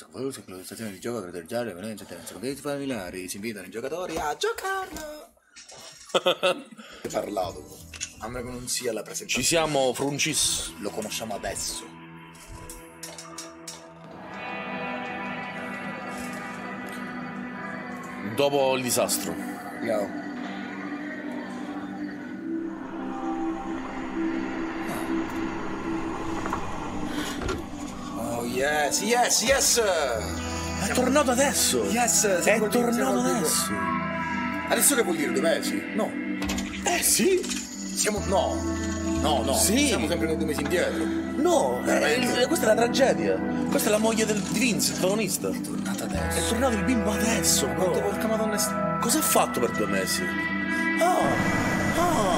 Scovaluse, con la stazione di gioco per deggiare violenza tendenza conflitti familiari, si invitano i giocatori a giocarlo. parlato. A meno che non sia la presentazione. Ci siamo, Fruncis. Lo conosciamo adesso. Dopo il disastro. Yo. Yes, yes, yes! È tornato adesso. Yes, È tornato adesso. Adesso che vuol dire due mesi? No. Eh sì. Siamo. No. No, no. Sì. Siamo sempre nei due mesi indietro. No, eh, questa è la tragedia. Questa è la moglie del, di Vince, il protagonista. È tornata adesso. È tornato il bimbo adesso, bro. porca madonna Cosa ha fatto per due mesi? Ah!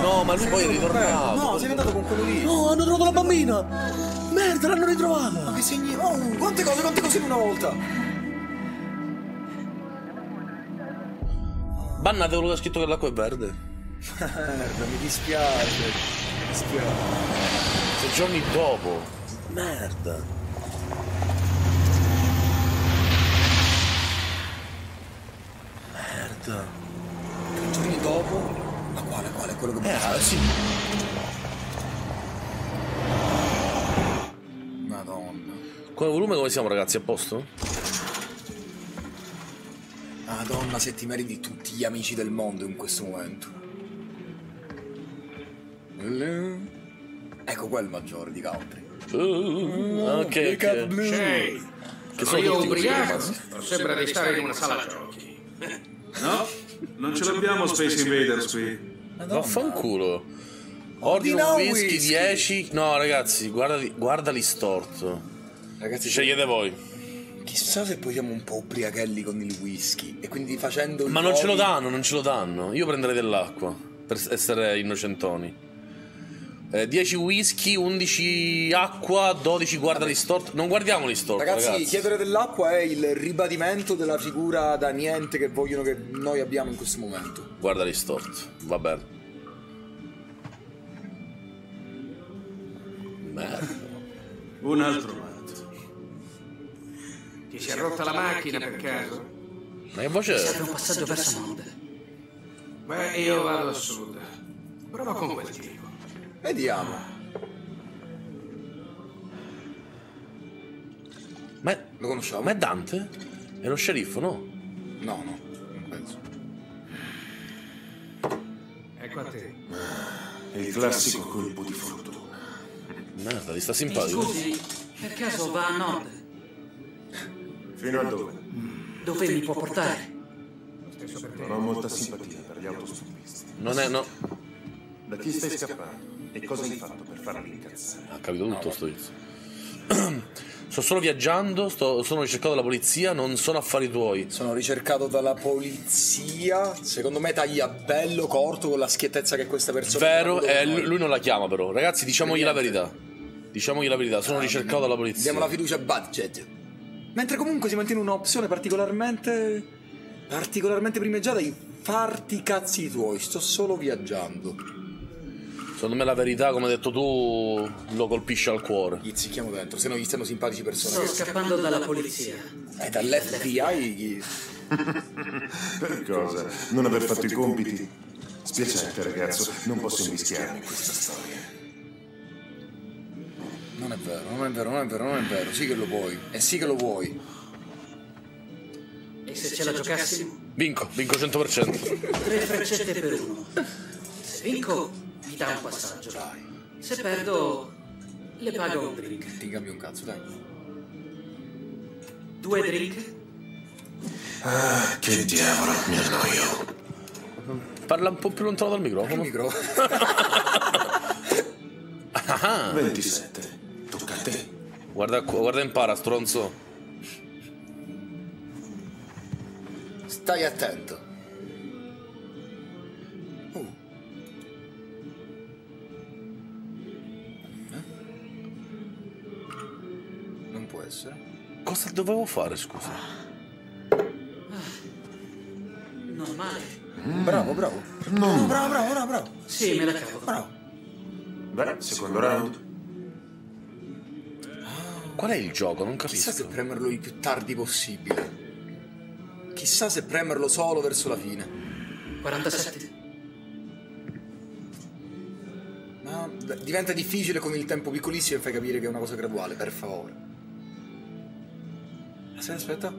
No, ma lui poi è ritornato. No, sei andato con quello lì. No, hanno trovato la bambina. Merda, l'hanno ritrovata. Ma che segni. Oh, quante cose, quante cose in una volta! Bannate quello che ha scritto che l'acqua è verde. Merda, mi dispiace. Mi dispiace. Sei giorni dopo. Merda. Merda. Tre giorni dopo. Ma quale, quale? Quello che mi Eh, ah, sì. Madonna. Come volume come siamo ragazzi, a posto? Madonna, se ti meriti tutti gli amici del mondo in questo momento. Ecco qua il maggiore di country. Uh, ok, up ok. Ehi, Che sono io ubriaco? sembra di stare in una sala giochi. No, non ce l'abbiamo Space Invaders qui. Vaffanculo. Ordina un whisky whisky. 10. No, ragazzi, guardali, guardali storto. Ragazzi, Scegliete voi. chissà se poi siamo un po' ubriachelli con il whisky. E quindi facendo Ma non ce lo danno, non ce lo danno. Io prenderei dell'acqua per essere innocentoni. Eh, 10 whisky, 11 acqua, 12 guardali storto. Non guardiamoli storto, Ragazzi, ragazzi. chiedere dell'acqua è il ribadimento della figura da niente che vogliono che noi abbiamo in questo momento. Guardali storto. Va bene. Merda. Un altro matto. Ti si è rotta la macchina per caso? Ma che voce Serve è? un passaggio verso nord. Beh, io vado a sud. Prova con quel tipo. Vediamo. Ma è, Lo conosciamo? ma è Dante? È lo sceriffo, no? No, no, non penso. Ecco a te. Il classico colpo di fortuna. Merda, ti sta simpatico. scusi, per caso va a nord? Fino a dove? Dove mi può portare? Non ho molta simpatia per gli autostoppisti. Non è, no. Da chi stai scappando? E cosa hai fatto per farli incazzare? Ha capito tutto sto tizio. Sto solo viaggiando, sto- sono ricercato dalla polizia, non sono affari tuoi. Sono ricercato dalla polizia. Secondo me taglia bello corto con la schiettezza che questa persona Vero, ha avuto eh, lui non la chiama però. Ragazzi, diciamogli la verità. Diciamogli la verità, sono ricercato dalla polizia. Diamo la fiducia a budget. Mentre comunque si mantiene un'opzione particolarmente. particolarmente primeggiata di farti i cazzi tuoi. Sto solo viaggiando. Secondo me la verità, come hai detto tu, lo colpisce al cuore. Gli zicchiamo dentro, se no gli stanno simpatici persone. Sto che- scappando dalla polizia. Eh, dall'FBI. gli- Per cosa? Non aver fatto i compiti? Spiacente, ragazzo, non posso mischiarmi in questa storia. Non è vero, non è vero, non è vero, non è vero. Sì che lo vuoi. E sì che lo vuoi. E se ce la giocassimo? Vinco, vinco 100%. Tre freccette per uno. Se vinco, mi dà un passaggio. Dai, Se perdo, le pago un drink. ti cambio un cazzo, dai. Due drink? Ah, che diavolo, mi annoio. Parla un po' più lontano dal Il microfono. micro. Ah, 27. Tocca a te. guarda, qua, guarda impara, stronzo. Stai attento. Cosa dovevo fare, scusa? Normale. Bravo, bravo. No, bravo, bravo, bravo, bravo. Sì, me la cavo. Bravo. Beh, secondo round. Qual è il gioco? Non Chissà se capisco. premerlo il più tardi possibile. Chissà se premerlo solo verso la fine. 47. Ma diventa difficile con il tempo piccolissimo e fai capire che è una cosa graduale, per favore. Aspetta, aspetta.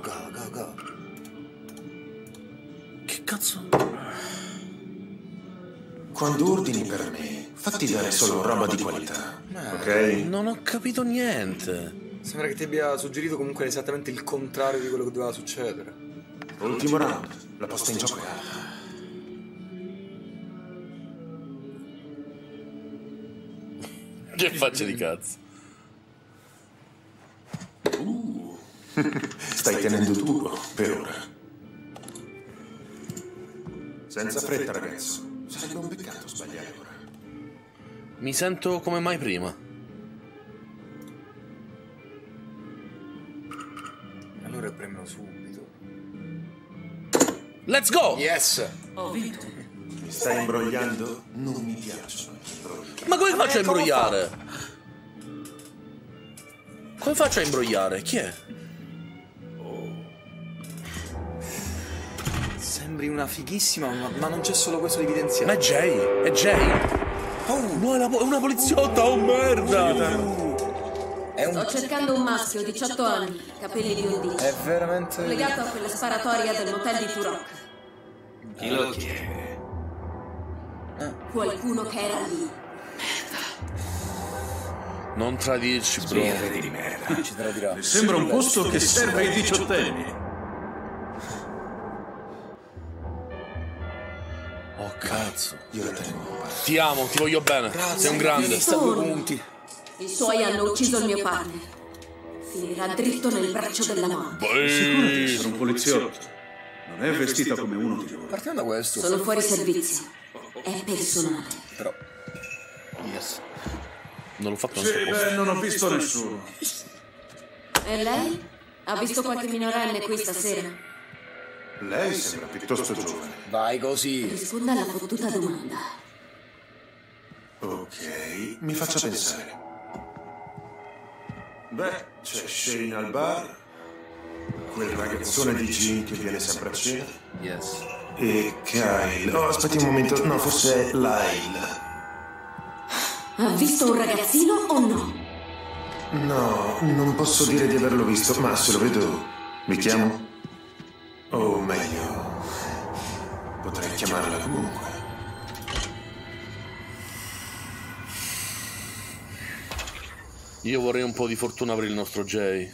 Go, go, go. Che cazzo? Quando ordini per me, fatti dare solo roba di qualità. Ok? Non ho capito niente. Sembra che ti abbia suggerito comunque esattamente il contrario di quello che doveva succedere. Ultimo round. La posta in gioco è alta. Che faccia di cazzo. Stai tenendo duro per ora. Senza fretta, ragazzo. Sarebbe un peccato sbagliare ora. Mi sento come mai prima. Allora premelo subito. Let's go! Yes! Ho vinto. Mi stai imbrogliando? Non mi piacciono. Ma come faccio a imbrogliare? Come faccio a imbrogliare? Chi è? Sembri una fighissima, ma, ma non c'è solo questo da Ma evidenziare. è Jay? È Jay? Oh, No, è, la- è una poliziotta, oh merda! è, un, Sto cercando un maschio, 18 anni, capelli biondi, è veramente... legato a quella sparatoria del motel di Turok. Chi lo chiede? Qualcuno che era lì. Non tradirci, bro. Birre di merda. Ci tradirà. Sembra un posto che serve ai diciottenni. Cazzo. Io la tengo. Ti amo, ti voglio bene. Sei un grande. Punti. I suoi hanno ucciso il mio partner. Finirà dritto nel braccio della mamma. Sicuro di essere un poliziotto. Non è vestita come uno di loro. Partiamo da questo. Sono fuori servizio. È personale. Però... Yes. Non l'ho fatto Sì, non so beh, non ho visto nessuno. E lei? Ha visto qualche minorenne qui stasera? Lei sembra piuttosto giovane. Vai così. Risponda alla fottuta domanda. Ok, mi faccia pensare. Beh, c'è Shane al bar, quel ragazzone di Jim che viene sempre a cena, Yes. e Kyle. Oh, aspetti un momento, no, forse è Lyle. Ha visto un ragazzino o no? No, non posso dire di averlo visto, ma se lo vedo, mi chiamo? O meglio, potrei chiamarla comunque. Io vorrei un po' di fortuna per il nostro Jay.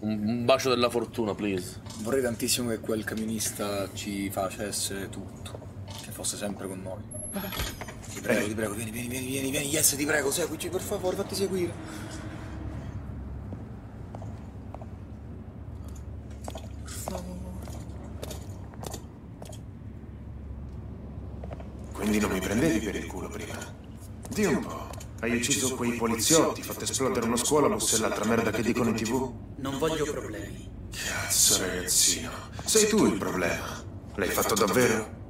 Un un bacio della fortuna, please. Vorrei tantissimo che quel camionista ci facesse tutto. Che fosse sempre con noi. Ti prego, ti prego, vieni, vieni, vieni, vieni, vieni, yes, ti prego, seguici, per favore, fatti seguire. Quindi non mi prendevi per il culo prima. Dì un po', hai ucciso quei poliziotti, fatto esplodere una scuolabus e l'altra merda che dicono in tv? Non voglio problemi. Cazzo ragazzino, sei tu il problema. L'hai fatto davvero?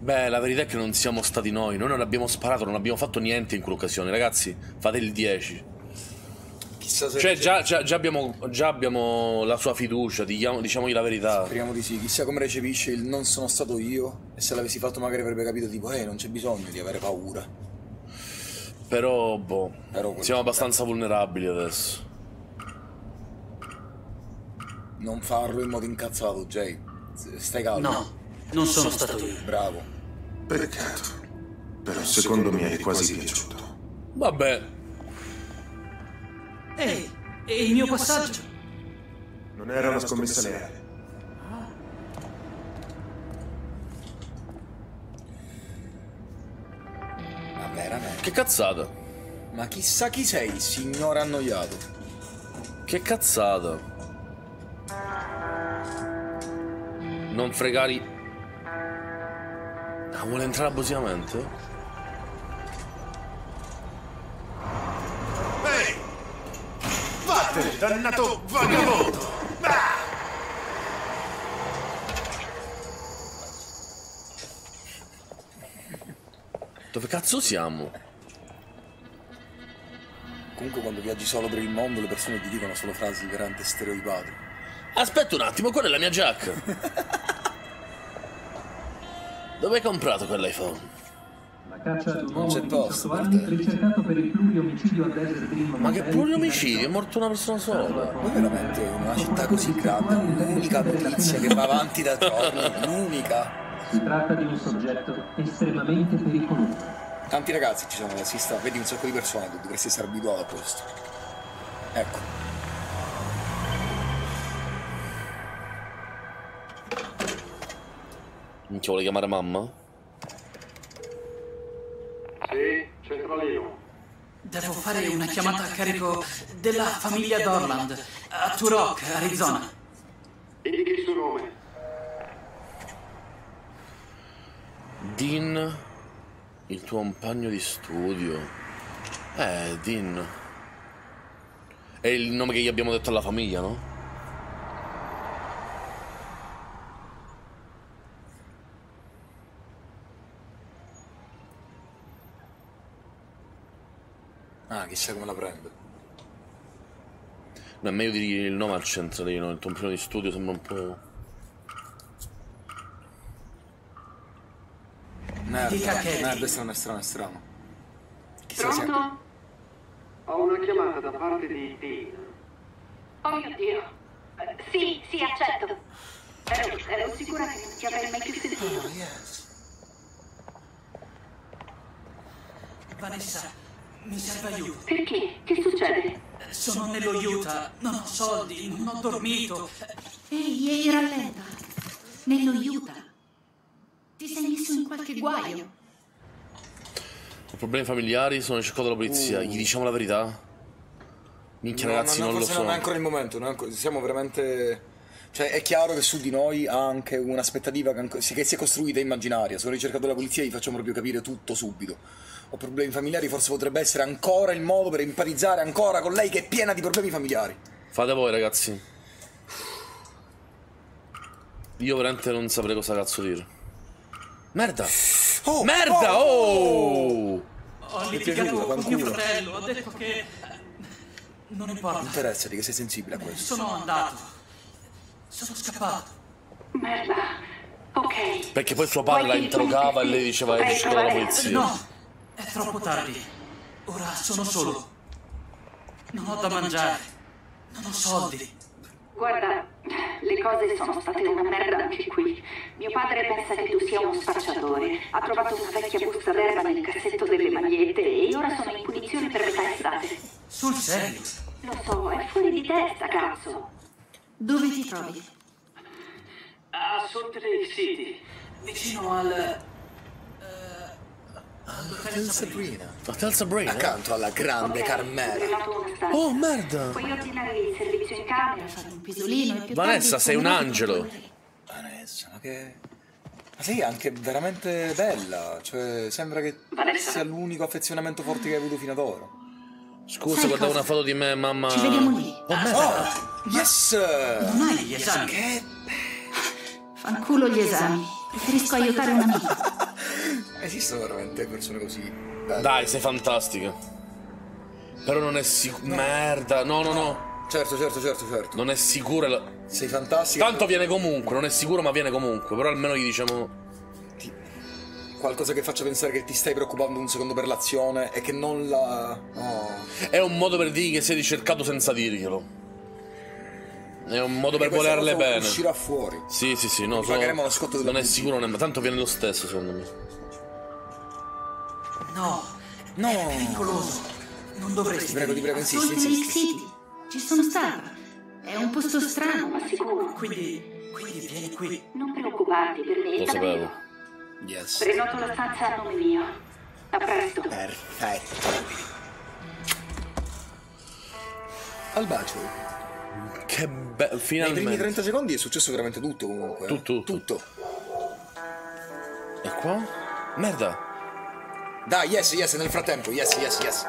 Beh, la verità è che non siamo stati noi. Noi non abbiamo sparato, non abbiamo fatto niente in quell'occasione. Ragazzi, fate il 10. Chissà se... Cioè, già, già- già abbiamo, già abbiamo la sua fiducia, diciamo, diciamogli la verità. Speriamo di sì, chissà come recepisce il non sono stato io e se l'avessi fatto magari avrebbe capito tipo, eh, non c'è bisogno di avere paura. Però, boh, Però siamo abbastanza vulnerabili adesso. Non farlo in modo incazzato, Jay. Stai calmo. No, non sono stato io. Bravo. Peccato. Per un secondo mi è quasi piaciuto. Vabbè, Ehi, e il mio passaggio? Non era una scommessa leale. Ma veramente. che cazzata. Ma chissà chi sei, signore annoiato. Che cazzata. Non fregari. Ah, vuole entrare abusivamente? Vattene, dannato vagabondo! Dove cazzo siamo? Comunque quando viaggi solo per il mondo le persone ti dicono solo frasi veramente stereotipate. Aspetta un attimo, quella è la mia giacca. Dove hai comprato quell'iPhone? Caccia ad un Non uomo c'è di posto 18 per anni ricercato per il pluriomicidio a Desert Dream Ma che pluriomicidio? È in morta una persona sola. Ma veramente in una città così grande, l'unica notizia che va avanti da giorni, l'unica. Si tratta di un soggetto estremamente pericoloso. Tanti ragazzi ci sono da si sta, vedi un sacco di persone, tu dovresti essere abituato a questo. Ecco. Minchia, vuole chiamare mamma? Sì, centralino. Devo fare una chiamata a carico della famiglia Dorland a Turok, Arizona. Indichi il suo nome. Dean, il tuo compagno di studio. Eh, Dean. È il nome che gli abbiamo detto alla famiglia, no? Ah, chissà come la prende. No, è meglio dire il nome al centralino, il tuo compagno di studio sembra un po'... Merda, Dica che- merda, è strano, è strano, è strano. Chissà. Pronto? Ho una chiamata da parte di Dean. Oh mio Dio. Eh, Sì, sì, accetto. Ero, ero sicura che non ti avrei mai più sentito. Vanessa, mi serve aiuto. Perché? Che succede? Sono nello Utah, non ho soldi, non ho dormito. Ehi, ehi, rallenta. Nello Utah. Ti sei messo in qualche guaio? Ho problemi familiari, sono cercato dalla polizia. Gli diciamo la verità? Minchia No, ragazzi, no, no, non lo forse so. non è ancora il momento, non è ancora- siamo veramente... Cioè, è chiaro che su di noi ha anche un'aspettativa che, anco- che si è costruita immaginaria. Sono ricercato dalla polizia e gli facciamo proprio capire tutto subito. Ho problemi familiari, forse potrebbe essere ancora il modo per empatizzare ancora con lei che è piena di problemi familiari. Fate voi ragazzi. Io veramente non saprei cosa cazzo dire. Merda! Oh, Merda! Oh! Ho Mi è litigato con mio fratello, ha detto che... Non importa, Interessati che sei sensibile a questo. sono andato. Sono scappato. Merda. Ok. Perché poi suo padre la interrogava e lei diceva che cercava la polizia. No, è troppo tardi. Ora sono solo. Non ho da mangiare. Non ho soldi. Guarda, le cose sono state una merda anche qui. Mio padre pensa che tu sia uno spacciatore. Ha trovato una vecchia busta d'erba nel cassetto delle magliette e ora sono in punizione per metà estate. Sul serio. Lo so, è fuori di testa, cazzo. Dove ti trovi? A Salt Lake City, vicino al... all'hotel Sabrina. Hotel Sabrina? Accanto alla grande Ok, Carmela. Oh merda! Puoi ordinare il servizio in camera, fare un pisolino e più Vanessa, sei un angelo. Vanessa, ma che... Ma sei anche veramente bella, cioè sembra che Vanessa. sia l'unico affezionamento forte che hai avuto fino ad ora. Scusa, Sai guardavo cosa? una foto di me, mamma. Ci vediamo lì. Oh merda! Oh, yes! Non hai gli esami. Che... Fanculo gli esami. Preferisco aiutare un amico. Esistono veramente persone così belle? Dai, sei fantastica. Però non è sicuro. Merda, no, no, no. Certo, certo, certo, certo. Non è sicura. la- Sei fantastica. Tanto viene comunque, non è sicuro, ma viene comunque. Però almeno gli diciamo. Ti- Qualcosa che faccia pensare che ti stai preoccupando un secondo per l'azione e che non la... Oh. È un modo per dire che sei ricercato senza dirglielo. È un modo per E questa volerle bene. Uscirà fuori. Sì, sì, sì, no. Sono- Non è sicuro, ma tanto viene lo stesso, secondo me. No, No! è pericoloso. Non dovresti. Ti prego, ti prego, insisti, Salt Lake insisti. City. Ci sono stata. È un posto strano, ma sicuro. Quindi, quindi vieni qui. Non preoccuparti per me. Lo sapevo. Yes. Prenoto la stanza a nome mio. A presto. Perfetto. Al bacio. Che bello, Nei primi finalmente. 30 secondi è successo veramente tutto comunque. Tutto, tutto. Tutto. E qua? Merda. Dai, yes, yes, nel frattempo, yes, yes, yes.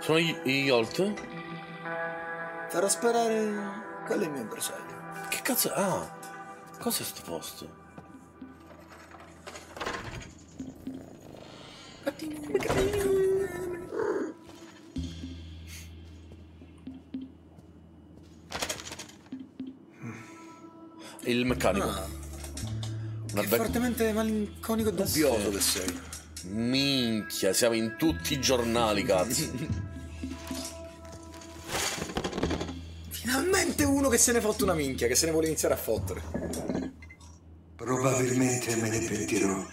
Sono gli, gli Holt? Farò sparare... Quello è il mio bersaglio. Che cazzo? Ah. Cos'è sto posto? Il meccanico. Ah, Una che be- fortemente malinconico e dubbioso che sei. Minchia, siamo in tutti i giornali, cazzo. Finalmente uno che se ne fotte una minchia, che se ne vuole iniziare a fottere. Probabilmente me ne pentirò.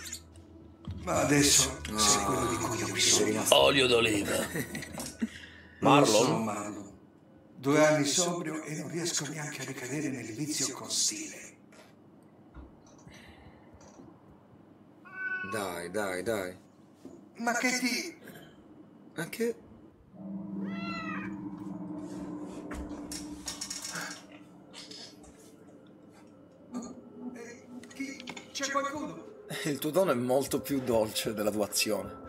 Ma adesso sei quello di cui ho bisogno. Olio d'oliva. Marlon? Marlon. Due anni sobrio e non riesco neanche a ricadere nel vizio con stile. Dai, dai, dai. Ma che ti... Ma che... C'è qualcuno? Il tuo tono è molto più dolce della tua azione.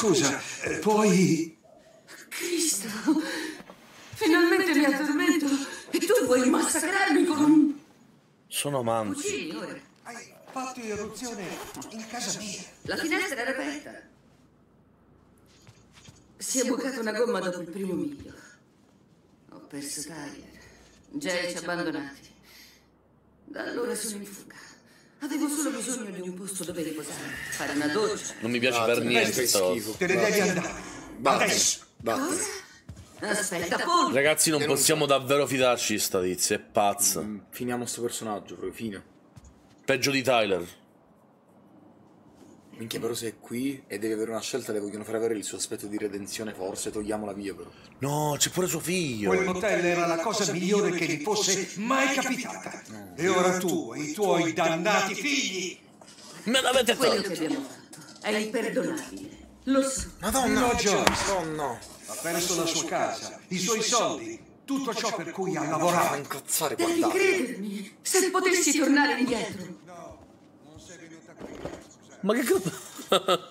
Scusa, eh, scusa, eh, puoi... Cristo! Finalmente mi addormento e tu vuoi massacrarmi con un Sono amanti. signore. Hai fatto irruzione in casa mia. La finestra era aperta. Si è bucata una gomma dopo il primo miglio. Ho perso Tyler. Jay ci ha abbandonati. Da allora sono in fuga. Avevo solo bisogno di un posto dove riposare, fare una doccia. Non mi piace Ah, per niente schifo. cosa. Te ne devi andare. Adesso. Vattene. Aspetta, Paul! Ragazzi, non possiamo davvero fidarci di sta tizia, è pazza. Mm, Finiamo sto personaggio, proprio fine. Peggio di Tyler. Minchia, però se è qui e devi avere una scelta, le vogliono far avere il suo aspetto di redenzione, forse togliamola via però. No, c'è pure suo figlio. Quel motel era la cosa migliore che gli fosse mai capitata. E ora tu e i tuoi dannati figli. Me l'avete Quello fatto. che abbiamo fatto è imperdonabile. Lo so. Madonna, No, Joyce. no, no. Ha perso la sua casa, i suoi soldi, tutto ciò per cui ha lavorato. incazzare, Devi guardate. credermi. Se potessi tornare indietro. Ma che cazzo?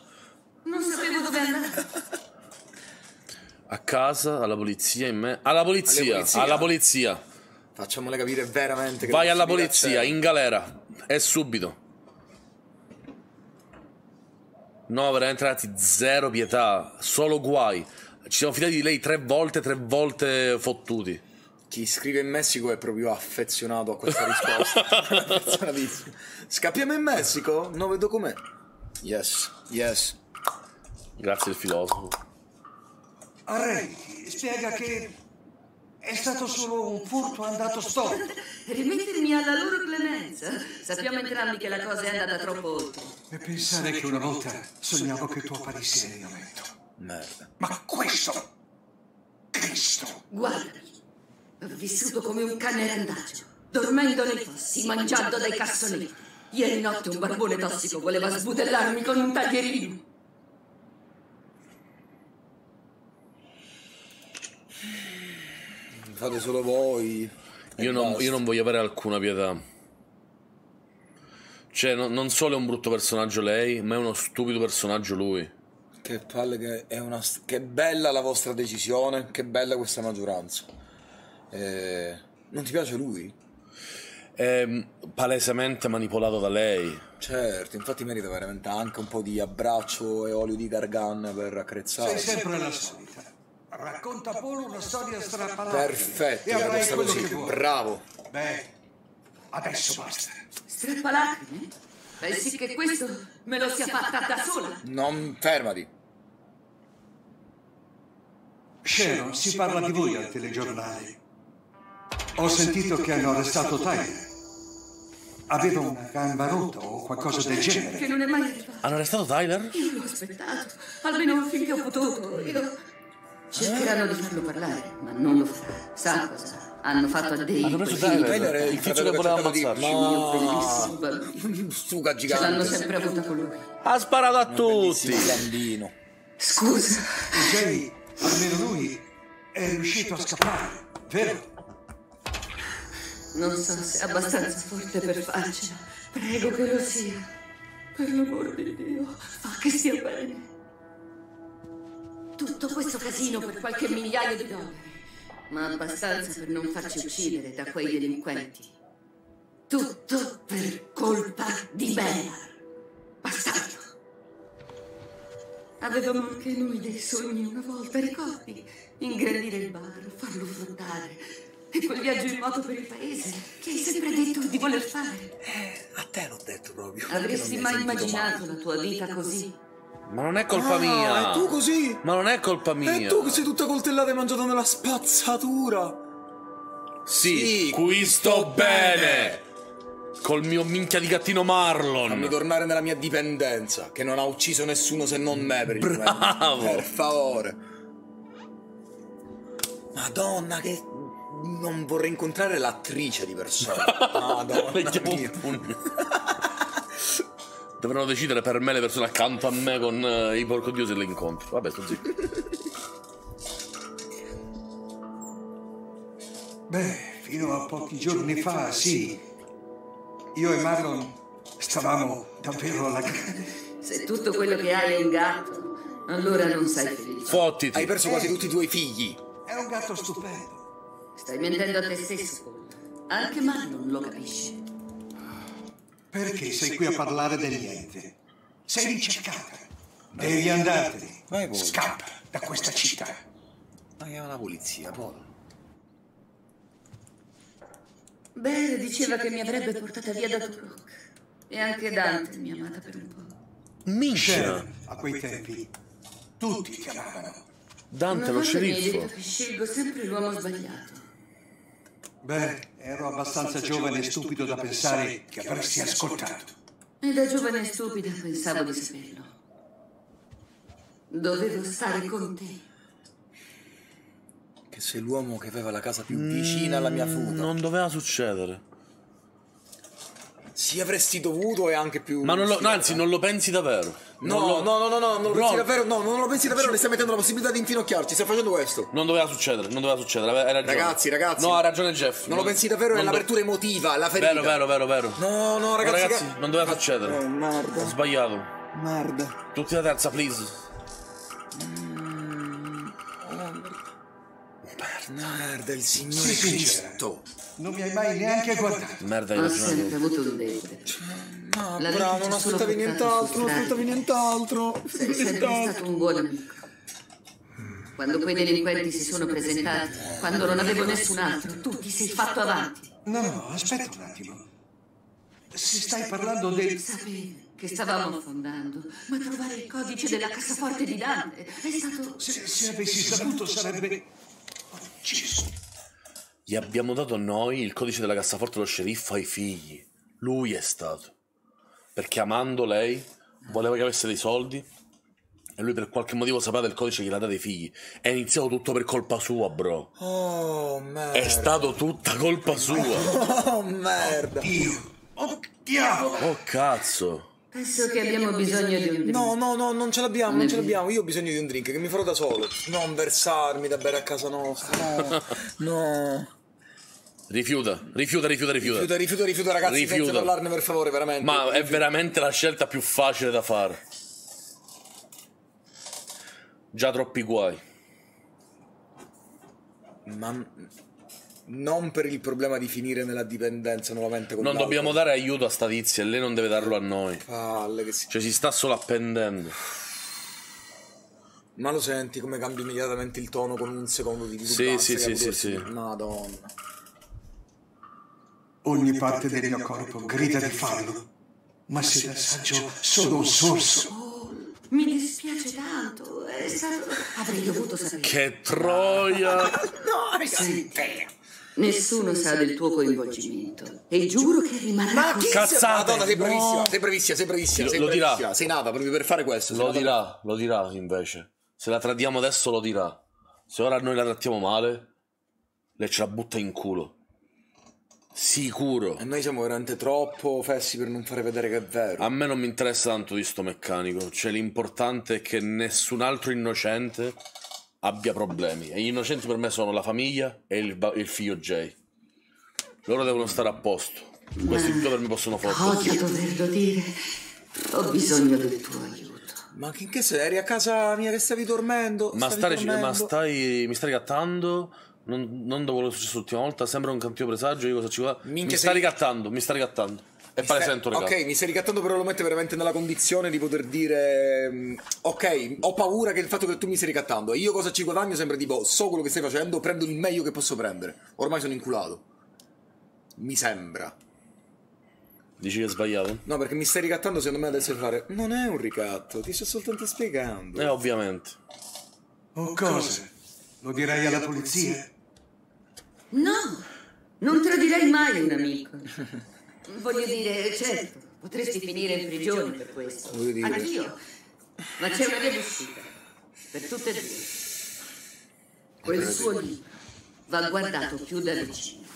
Non sapevo dove andare. A casa, alla polizia, in me. Alla polizia, polizia. alla polizia. Facciamole capire veramente che Vai la alla polizia, c'è. in galera. E subito. No, veramente ragazzi, zero pietà, solo guai. Ci siamo fidati di lei tre volte, tre volte fottuti. Chi scrive in Messico è proprio affezionato a questa risposta. Scappiamo in Messico? Non vedo com'è. Yes, yes. Grazie il filosofo. A Ray spiega che è stato solo un furto andato storto. Rimettermi alla loro clemenza. Sappiamo entrambi che la cosa è andata troppo oltre. E pensare che una volta sognavo che tu apparissi nel mio letto. Merda. Ma questo... Cristo! Guardami. Ho vissuto come un cane randagio, dormendo nei fossi, mangiando dai cassonetti. Ieri notte un barbone tossico voleva sbudellarmi con un taglierino. Fate solo voi. Io non, io non voglio avere alcuna pietà. Cioè, no- non solo è un brutto personaggio lei, ma è uno stupido personaggio lui. Che palle che è una... Che bella la vostra decisione, che bella questa maggioranza. Eh, Non ti piace lui? È palesemente manipolato da lei. Certo, infatti merita veramente anche un po' di abbraccio e olio di gargan per accarezzare. Sei sempre la solita. Racconta Paul una storia strappalata. Perfetto, E era questa quello così. che vuoi. Bravo. Beh, adesso basta. Strappalacrime? Pensi che questo me lo sia fatta da sola? Non fermati. Sharon, si parla di voi al telegiornale. Ho sentito che hanno arrestato Tyler. Aveva una gamba rotta o qualcosa del Che genere. non è mai arrivato. Hanno arrestato Tyler? Io l'ho aspettato, almeno finché ho potuto. Io... Cercheranno di farlo parlare, ma non lo farà. Sa cosa? Hanno fatto a dei Hanno preso Tyler, Tyler è il tizio che voleva che mio No. bellissimo bambino. Suga Ce l'hanno gigante. sempre avuta con lui. Ha sparato a tutti. Bambino. Scusa, Jay Almeno lui è riuscito a scappare, vero? Non so se è abbastanza forte per farcela. Prego che lo sia. Per l'amor di Dio, fa che stia bene. Tutto questo casino per qualche migliaio di dollari. Ma abbastanza per non farci uccidere da quei delinquenti. Tutto per colpa di Bernard. Bastardo. Avevamo anche noi dei sogni una volta, ricordi? Ingrandire il bar, farlo fruttare. E quel viaggio in moto per il paese che hai sempre detto di voler fare. A te l'ho detto proprio. Avresti mai immaginato la tua vita così? Ma non è colpa Ah, mia. e tu così? Ma non è colpa mia. E tu che sei tutta coltellata e mangiata nella spazzatura. Sì, Sì, qui sto bene. Col mio minchia di gattino Marlon. Fammi tornare nella mia dipendenza, che non ha ucciso nessuno se non me per il Bravo. momento. Per favore. Madonna, che... Non vorrei incontrare l'attrice di persona. Madonna Vediamo mia. un. Dovranno decidere per me le persone accanto a me con eh, i porco dio se le incontro. Vabbè, sto zitto. Beh, fino a pochi giorni fa, sì. Io e Marlon stavamo davvero alla grande. Se tutto quello che hai è un gatto, allora non sei felice. Fottiti. Hai perso quasi tutti i tuoi figli. È un gatto stupendo. Stai mentendo a te stesso. Anche Marlon lo capisce. Perché sei qui a parlare del niente? Sei ricercata. Devi andartene. Vai. Scappa da questa città. Ma chiama la polizia, Paul. Bear diceva che mi avrebbe portata via da Turok. E anche Dante mi ha amata per un po'. Sharon, a quei tempi, tutti ti amavano. Dante, lo mi sceriffo. detto che scelgo sempre l'uomo sbagliato. Beh, ero abbastanza giovane e stupido da pensare che avresti ascoltato. E da giovane e stupida pensavo di saperlo. Dovevo stare con te. Che sei l'uomo che aveva la casa più vicina alla mia fuga. Non doveva succedere. Sì, avresti dovuto e anche più. Ma non lo, anzi, non lo pensi davvero. No, Non lo- no, no, no, no, non pensi davvero, no, non lo pensi davvero, le stai mettendo la possibilità di infinocchiarci, stai facendo questo. Non doveva succedere, non doveva succedere. Hai ragione. Ragazzi, ragazzi. No, ha ragione Jeff. Non lo pensi davvero, è non do- l'apertura emotiva, la ferita. Vero, vero, vero, vero. No, no, ragazzi, ragazzi, raga- non doveva succedere. Oh, merda. Ho sbagliato. Merda. Tutti la terza, please. Merda, il Signore Sì, sì, Cristo. Non mi hai mai neanche guardato. Merda, hai Ho ragione. sempre avuto un debole. No, La bravo, non aspettavi portato nient'altro, non a aspettavi nient'altro. Sei sempre stato un buon amico. Quando quei delinquenti si sono presentati, quando non avevo nessun altro, tu ti sei fatto avanti. No, no, aspetta un attimo. Se stai parlando del... Sapevi che stavamo affondando, ma trovare il codice della cassaforte di Dante è stato... Se, se avessi saputo sarebbe... ucciso. Gli abbiamo dato noi il codice della cassaforte dello sceriffo ai figli. Lui è stato. Perché amando lei, voleva che avesse dei soldi. E lui per qualche motivo sapeva del codice che l'ha dato ai figli. È iniziato tutto per colpa sua, bro. Oh, merda. È stato tutta colpa sua. Oh, merda. Dio! Oh, diavolo! Oh cazzo. Penso che abbiamo bisogno di un drink. No, no, no, non ce l'abbiamo, non ce l'abbiamo. Io ho bisogno di un drink che mi farò da solo. Non versarmi da bere a casa nostra. No. no. Rifiuta, rifiuta, rifiuta, rifiuta. Rifiuta, rifiuta, rifiuta, ragazzi. Senza Rifiuta. parlarne, per favore, veramente. Ma è veramente la scelta più facile da fare. Già troppi guai. Ma non per il problema di finire nella dipendenza nuovamente con Non l'alcol. dobbiamo dare aiuto a sta tizia e lei non deve darlo a noi. Palle che si... Cioè si sta solo appendendo. Ma lo senti come cambia immediatamente il tono con un secondo di Sì, sì, sì, sì, sì. Madonna. Ogni parte del mio corpo grida di farlo, ma se l'assaggio solo un sorso. Mi dispiace tanto, è stato... Avrei dovuto sapere. Che troia! No, ragazzi. Nessuno sa del tuo coinvolgimento e giuro che rimarrà Ma così. chi Cazzate, Madonna, sei no. bravissima, sei bravissima, sei bravissima, Lo- sei lo dirà. bravissima. Sei nata proprio per fare questo. Lo nata- dirà, lo dirà invece. Se la tradiamo adesso lo dirà. Se ora noi la trattiamo male, lei ce la butta in culo. Sicuro. E noi siamo veramente troppo fessi per non fare vedere che è vero. A me non mi interessa tanto di sto meccanico. Cioè, l'importante è che nessun altro innocente abbia problemi. E gli innocenti per me sono la famiglia e il, il figlio Jay. Loro devono stare a posto. Questi due per me possono fottere. Odio doverlo dire. Ho bisogno del tuo aiuto. Ma che, che sei? Eri a casa mia che stavi dormendo? Ma, Stavi stare- dormendo? ma stai, mi stai ricattando? Non, non dopo quello che è successo l'ultima volta, sembra un cattivo presagio. Io cosa ci? Minchia, mi sei- sta ricattando, mi sta ricattando. È stai- palese regalo. Ok, mi stai ricattando, però lo mette veramente nella condizione di poter dire: mm, Ok, ho paura che il fatto che tu mi stai ricattando. E io cosa ci guadagno sembra tipo: So quello che stai facendo, prendo il meglio che posso prendere. Ormai sono inculato. Mi sembra. Dici che è sbagliato? No, perché mi stai ricattando, secondo me adesso devi fare. Non è un ricatto, ti sto soltanto spiegando. Eh, ovviamente. Oh, cosa? Lo direi alla polizia? No, non tradirei mai un amico. Voglio dire, certo, potresti finire in prigione per questo. Voglio dire- Anch'io. Ma c'è una via d'uscita. Per tutte e due. Quel suo libro va guardato più da vicino.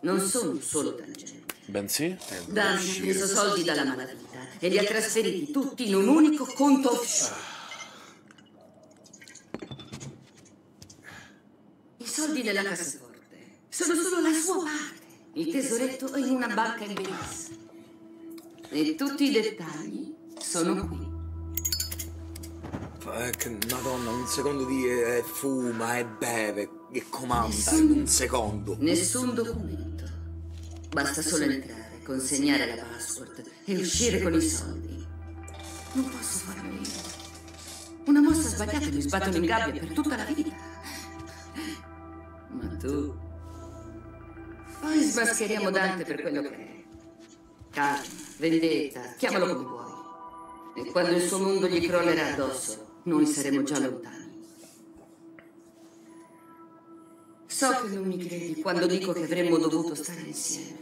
Non sono solo tangenti. Bensì? Dani ha preso soldi dalla malavita e li ha trasferiti tutti in un unico conto offshore. I soldi nella cassaforte sono solo la sua parte. Il tesoretto è in una banca in Belize. E tutti i dettagli sono qui. Eh, madonna, un secondo di e fuma e beve e comanda Nessun- in un secondo. Nessun documento. Basta solo entrare, consegnare la password e uscire con i soldi. Non posso farlo io. Una mossa sbagliata mi sbattono in gabbia per tutta la vita. Ma tu... Poi smascheriamo Dante per quello che è. Calma, vendetta, chiamalo come vuoi. E quando il suo mondo gli crollerà addosso, noi saremo già lontani. So che non mi credi quando dico che avremmo dovuto stare insieme.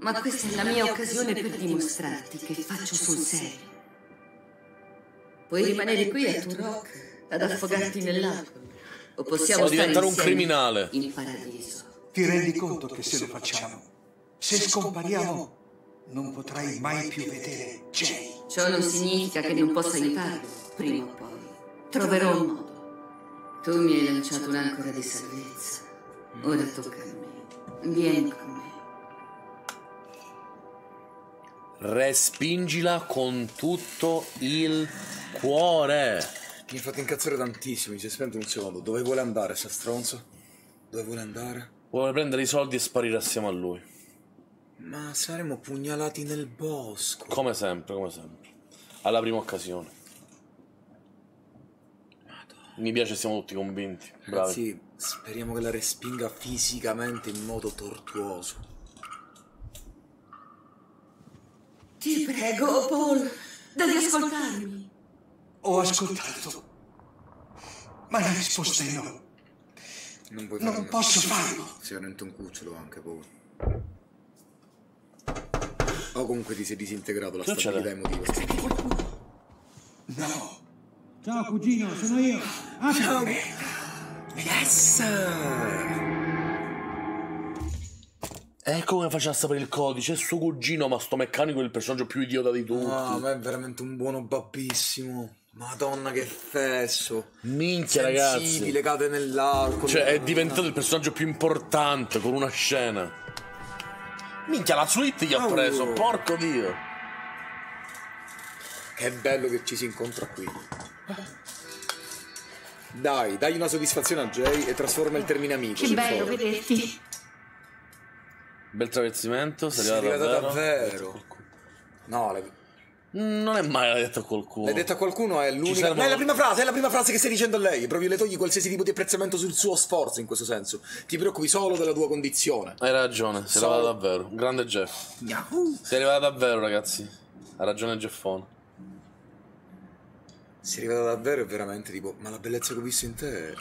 Ma questa è la mia occasione per dimostrarti che faccio sul serio. Puoi rimanere qui a Turok ad affogarti nell'alcol. O possiamo O stare diventare un criminale. In paradiso. Ti rendi conto che se lo facciamo, se scompariamo, non potrai mai più vedere Jay. Ciò non significa che non possa aiutarlo, prima o poi. Troverò un modo. Tu mi hai lanciato un'ancora di salvezza. Ora tocca a me. Vieni con me. Respingila con tutto il cuore. Mi ha fatto incazzare tantissimo, mi si è spento un secondo. Dove vuole andare, sta stronzo? Dove vuole andare? Vuole prendere i soldi e sparire assieme a lui. Ma saremo pugnalati nel bosco. Come sempre, come sempre. Alla prima occasione. Mi piace, siamo tutti convinti. Bravi. Ragazzi, speriamo che la respinga fisicamente in modo tortuoso. Ti prego, Paul, devi ascoltarmi. Ho ascoltato, ma la risposta è no. Non puoi Non farlo. posso farlo. Sei veramente un cucciolo anche, poi. O comunque ti sei disintegrato la stabilità emotiva. No. Ciao cugino, sono io. Ciao! Yes! E come faceva a sapere il codice? È suo cugino, ma sto meccanico è il personaggio più idiota di tutti. Ah, ma è veramente un buono babbissimo. Madonna che fesso. Minchia, Sensibile, ragazzi. cade nell'alcol. Cioè, è diventato il personaggio più importante con una scena. Minchia, la suite gli ha Oh. preso, porco dio. Che bello che ci si incontra qui. Dai, dai una soddisfazione a Jay e trasforma il termine amico. Che bello favore. vederti. Bel travestimento, sei arrivato davvero. davvero. No, l'hai, Non è mai detto a qualcuno. l'hai detto a qualcuno, è l'unica. servono- Ma è la prima frase, è la prima frase che stai dicendo a lei. Proprio le togli qualsiasi tipo di apprezzamento sul suo sforzo in questo senso. Ti preoccupi solo della tua condizione. Hai ragione, sei So- arrivato davvero. Grande Jeff. Yahoo! Sei arrivato davvero, ragazzi. Ha ragione Jeffone. Sei arrivata davvero e veramente tipo, ma la bellezza che ho visto in te. è-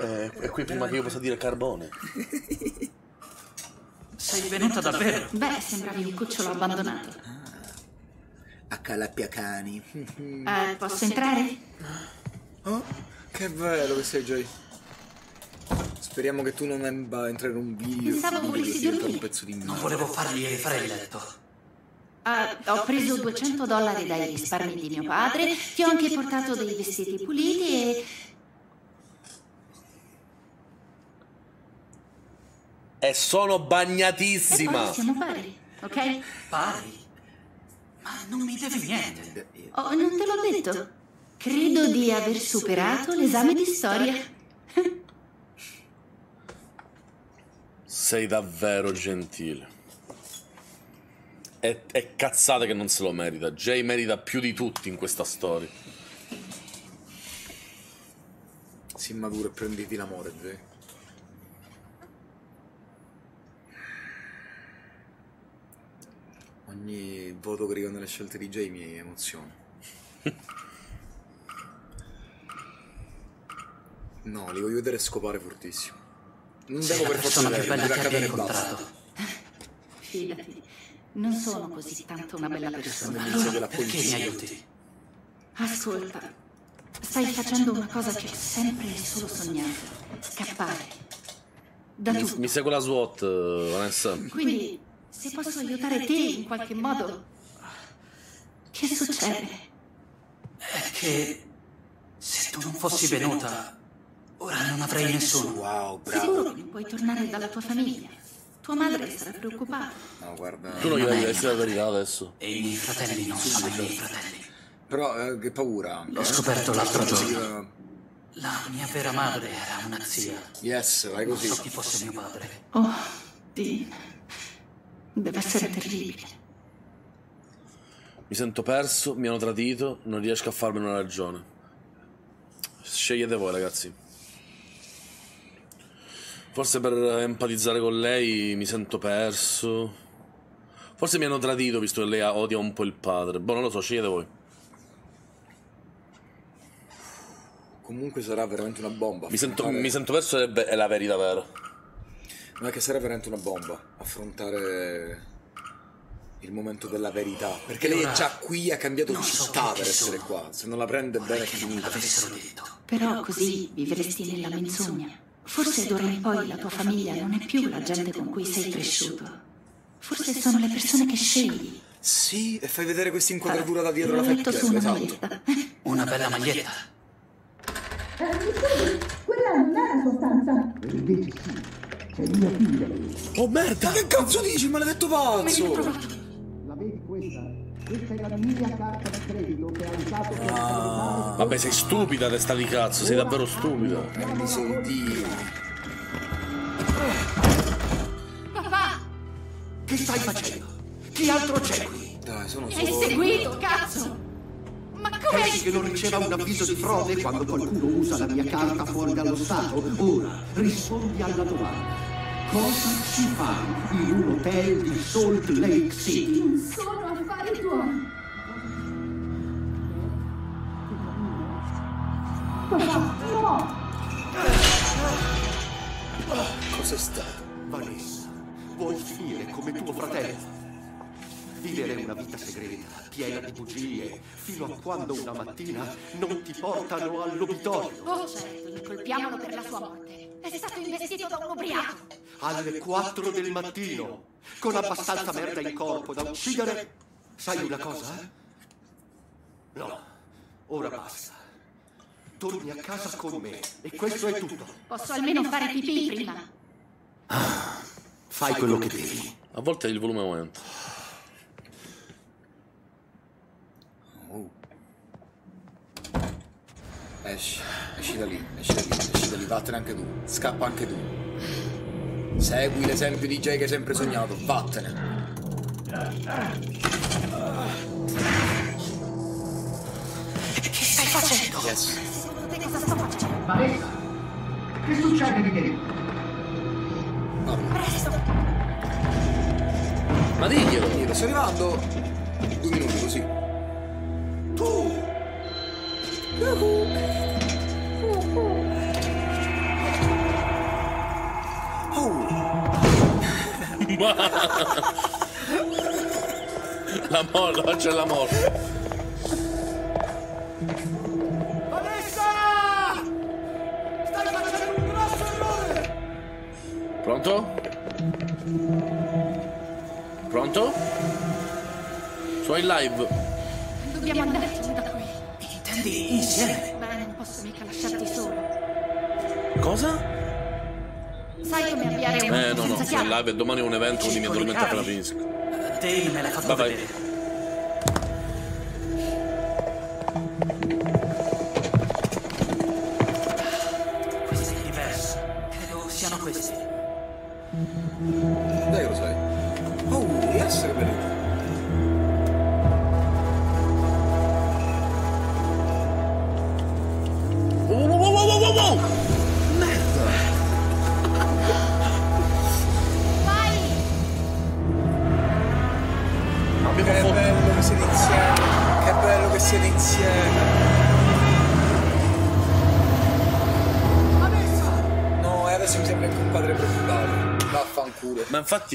Eh, e qui prima che io possa dire carbone. Sei venuta davvero? Beh, sembravi un cucciolo abbandonato a Calappiacani. Ah, eh, eh, posso entrare? Oh, che bello che sei, Jay. Speriamo che tu non debba entrare in un video. Pensavo volessi dormire. Un pezzo di mano. non volevo fargli fare il letto. Uh, ho preso 200 dollari dai risparmi di mio padre, ti ho anche portato dei vestiti puliti e... E sono bagnatissima! E siamo pari, ok? Pari? Ma non mi devi niente. Oh, non te l'ho detto. Credo di aver superato l'esame di storia. Sei davvero gentile. È, è cazzate che non se lo merita. Jay merita più di tutti in questa storia. Si immaturo e prenditi l'amore, Jay. Ogni voto che arriva nelle scelte di Jay mi emoziona. No, li voglio vedere scopare fortissimo. Non Sei devo per forza vedere, bella deve che abbia accadere e basta. incontrato. Fidati, non sono così tanto una bella persona. All'inizio della Perché mi aiuti? Ascolta, stai facendo una cosa che ho sempre e solo sognato. Scappare. Da Mi, tutto. mi segue la SWAT, eh, Vanessa. Quindi, se posso aiutare te in qualche modo... Che succede? È che se tu non fossi venuta, ora non avrei nessuno. Wow, Sicuro bravo. che non puoi tornare dalla tua famiglia. Tua madre sarà preoccupata. No, guarda. Tu non gli devi dire la verità adesso. E i miei fratelli non sono i miei fratelli. Però eh, che paura. L'ho scoperto l'altro giorno. La mia vera madre era una zia. Yes, vai Non così. so chi fosse mio padre. Oh, Dean. Deve essere terribile. Mi sento perso, mi hanno tradito, non riesco a farmene una ragione. Scegliete voi, ragazzi. Forse per empatizzare con lei mi sento perso. Forse mi hanno tradito visto che lei odia un po' il padre. Boh, non lo so, scegliete voi. Comunque sarà veramente una bomba. Mi sento, mi sento perso è, è la verità vera. Ma è che sarà veramente una bomba affrontare il momento della verità. Perché lei è già qui, ha cambiato Non so città per sono. essere qua. Se non la prende bene è Che non finita. Però così vivresti nella menzogna. Forse d'ora in poi la tua famiglia non è più la gente con cui sei cresciuto. Forse sono le persone che scegli. Sì, e fai vedere questa inquadratura da dietro la su una esatto. maglietta. Una bella maglietta. Quella non è la sostanza. Invece sì, c'è mio figlio. Oh merda! Ma che cazzo dici, maledetto pazzo? La vedi questa? Questa è la mia carta di credito che ha usato per Ah. Vabbè, sei stupida, testa di cazzo, sei davvero stupida. Prendi i soldini. Papà, Che stai facendo? Chi altro c'è qui? Dai, sono mi hai solo... seguito, cazzo! Ma come Pensi che non riceva un avviso di frode quando qualcuno usa la mia carta fuori dallo Stato? Ora rispondi alla domanda. Cosa ci fai in un hotel di Salt Lake City? Non sono affari tuoi. Papà, no! Cos'è stato? Vanessa, vuoi finire come tuo fratello? Vivere una vita segreta, piena di bugie, fino a quando una mattina non ti portano all'obitorio. Oh certo, incolpiamolo per la sua morte. È stato investito da un ubriaco. Alle 4 del mattino, con abbastanza merda in corpo da uccidere. Sai una cosa? eh? No, ora basta. Torni a casa con me e questo è tutto. Posso almeno fare pipì prima. Fai quello che devi. A volte il volume aumenta. Esci, esci da lì, esci da lì, esci da lì, vattene anche tu, scappa anche tu. Segui l'esempio di Jay che hai sempre sognato, vattene. Che stai facendo? Yes. Vanessa, che succede di te? Presto! Ma diglielo! Io sto arrivando. Due minuti così. La molla, c'è la molla. Vanessa! Stai facendo un grosso errore! Pronto? Pronto? Sono in live. Dobbiamo. Intendi insieme? Beh, non posso mica lasciarti solo. Cosa? Sai come avviare un Eh no no, chiave? live e domani è un evento, quindi mi addormento appena finisco. Dale me l'ha fatto vedere.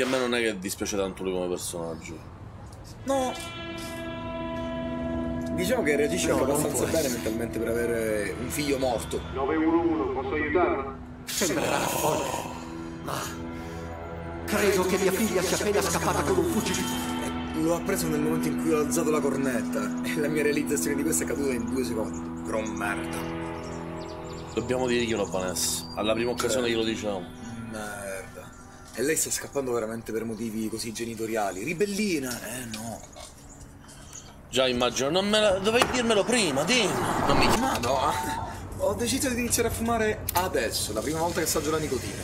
A me non è che dispiace tanto lui come personaggio. No. Diciamo che reagisce No, abbastanza bene mentalmente per avere un figlio morto. 911, posso aiutarla? Sembrerà folle, ma credo che mia figlia sia appena scappata con un fucile. L'ho appreso nel momento in cui ho alzato la cornetta e la mia realizzazione di questo è caduta in due secondi. Gran merda. Dobbiamo dirglielo, Vanessa. Alla prima occasione glielo diciamo. E lei sta scappando veramente per motivi così genitoriali. Ribellina? Eh no. Già immagino, non me la... dovevi dirmelo prima, dimmi. Non mi... Ma no. Ho deciso di iniziare a fumare adesso, la prima volta che assaggio la nicotina.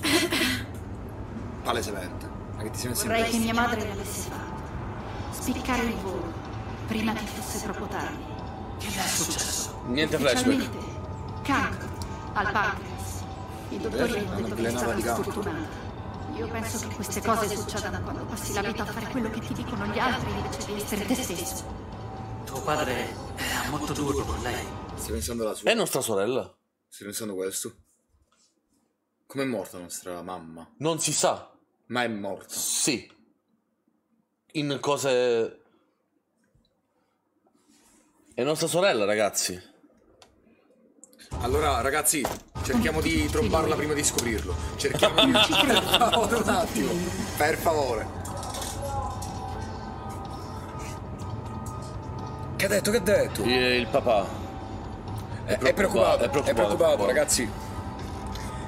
Palesemente. Ma che ti sei messo in Vorrei che mia madre l'avesse fatto. Spiccare il volo, prima che fosse troppo tardi. Che le è successo? Niente flashback. Cancro al pancreas. I dottori hanno hanno detto che avvelenata stava di. Io penso che queste cose succedano quando passi la vita a fare quello che ti dicono gli altri invece di essere te stesso. Tuo padre era molto duro con lei. Stai pensando alla sua? È nostra sorella? Stai pensando questo? Com'è morta nostra mamma? Non si sa. Ma è morta. Sì. In cose... È nostra sorella, ragazzi. Allora, ragazzi, cerchiamo di trombarla prima di scoprirlo. Cerchiamo di... per favore, un attimo. Per favore. Che ha detto? Che ha detto? Il, il papà. È, è preoccupato, è è preoccupato, preoccupato, ragazzi.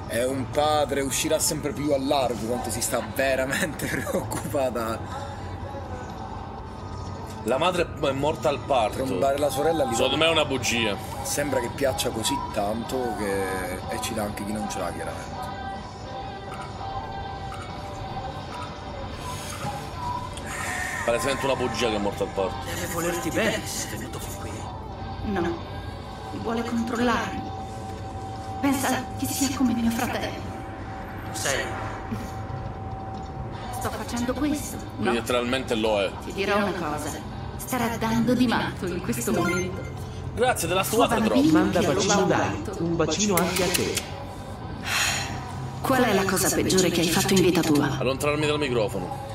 È un padre, uscirà sempre più a largo quanto si sta veramente preoccupata. La madre è morta al parto. Trombare la sorella lì Secondo me è una bugia. sembra che piaccia così tanto che eccita anche chi non ce l'ha chiaramente. Palesemente una bugia che è morta al parto. Deve volerti bene se è venuto fin qui. No, vuole controllarmi. Pensa che sia come mio fratello. Lo sei. Sto facendo questo, Quindi no? letteralmente lo è. Ti dirò una cosa. Starà dando di matto in questo momento. Grazie della sua drop. Manda bacino Dai, un bacino anche a te. Qual è la cosa peggiore che hai fatto in vita tua? Allontanarmi dal microfono.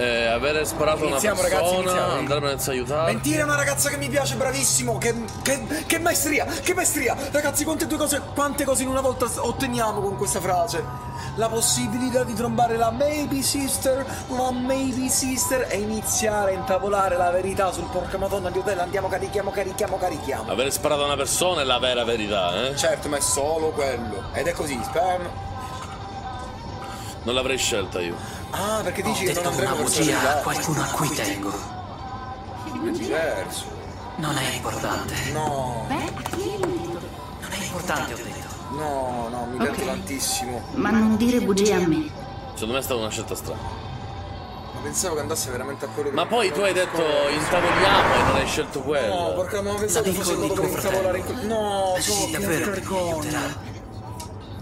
Eh, avere sparato a una Iniziamo, persona, ragazzi, iniziamo. andarmene senza aiutare. Mentire è una ragazza che mi piace, bravissimo. Che, che, che maestria, che maestria. Ragazzi, quante due cose, quante cose in una volta otteniamo con questa frase. La possibilità di trombare la maybe sister, la maybe sister e iniziare a intavolare la verità sul porca madonna di hotel. Andiamo, carichiamo, carichiamo, carichiamo. Avere sparato a una persona è la vera verità, eh? Certo, ma è solo quello. Ed è così, spam. Non l'avrei scelta io. Ah, perché dici Ho che non una bugia a qualcuno a cui tengo. È diverso. Non è importante. No? Non è importante, ho detto. no, no, mi Ok. pento tantissimo. Ma non dire bugie a me. Secondo me è stata una scelta strana. Ma pensavo che andasse veramente a quello che Ma poi tu hai detto intavoliamo e non hai scelto quello. No, perché non pensavo fosse dico modo per intavolare in fratello. quel... No, sì, sono che davvero, vergogna.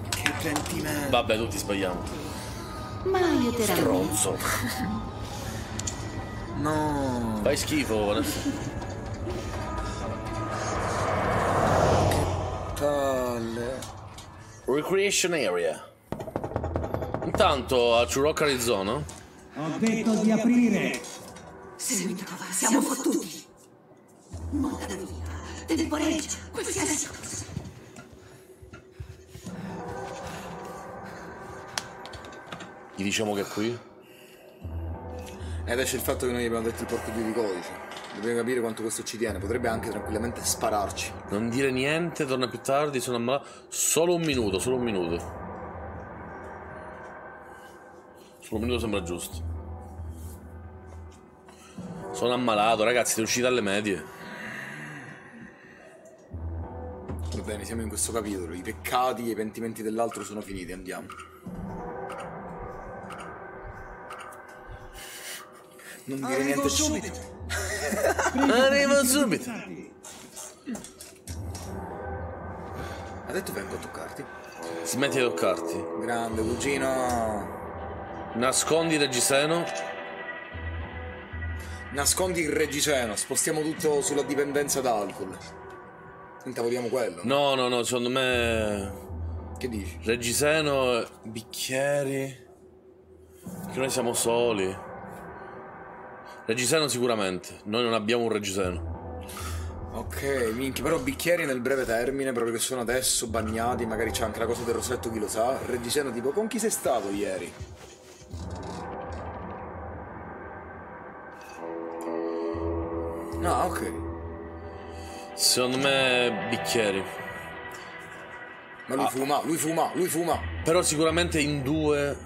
Che pentimento. Vabbè, tutti sbagliamo. Ma aiuterà. Stronzo. No. Fai schifo, Vanessa. Palle. Recreation area. Intanto a Churrock Arizona. Ho detto di aprire. Se mi trova, siamo fottuti. Monta via, temporeggia, qualsiasi cosa. Gli diciamo che è qui. Ed esce il fatto che noi abbiamo detto il porco di codice. Dobbiamo capire quanto questo ci tiene. Potrebbe anche tranquillamente spararci. Non dire niente, torna più tardi, sono ammalato. Solo un minuto, solo un minuto. Solo un minuto sembra giusto. Sono ammalato, ragazzi, siete usciti dalle medie. Va bene, siamo in questo capitolo. I peccati e i pentimenti dell'altro sono finiti, andiamo. Non dire Arrivo niente subito. Arrivo subito. Ha detto vengo a toccarti. Smetti di toccarti. Grande cugino. Nascondi il reggiseno. Nascondi il reggiseno, spostiamo tutto sulla dipendenza da alcol. Intavoliamo quello. No, no, no, secondo me. Che dici? Reggiseno, bicchieri. Che noi siamo soli. Reggiseno sicuramente. Noi non abbiamo un reggiseno. Ok, minchia, però bicchieri nel breve termine, proprio che sono adesso bagnati, magari c'è anche la cosa del rossetto, chi lo sa. Reggiseno tipo, con chi sei stato ieri? No, ok. Secondo me bicchieri. Ma lui fuma, lui fuma, lui fuma. Però sicuramente in due.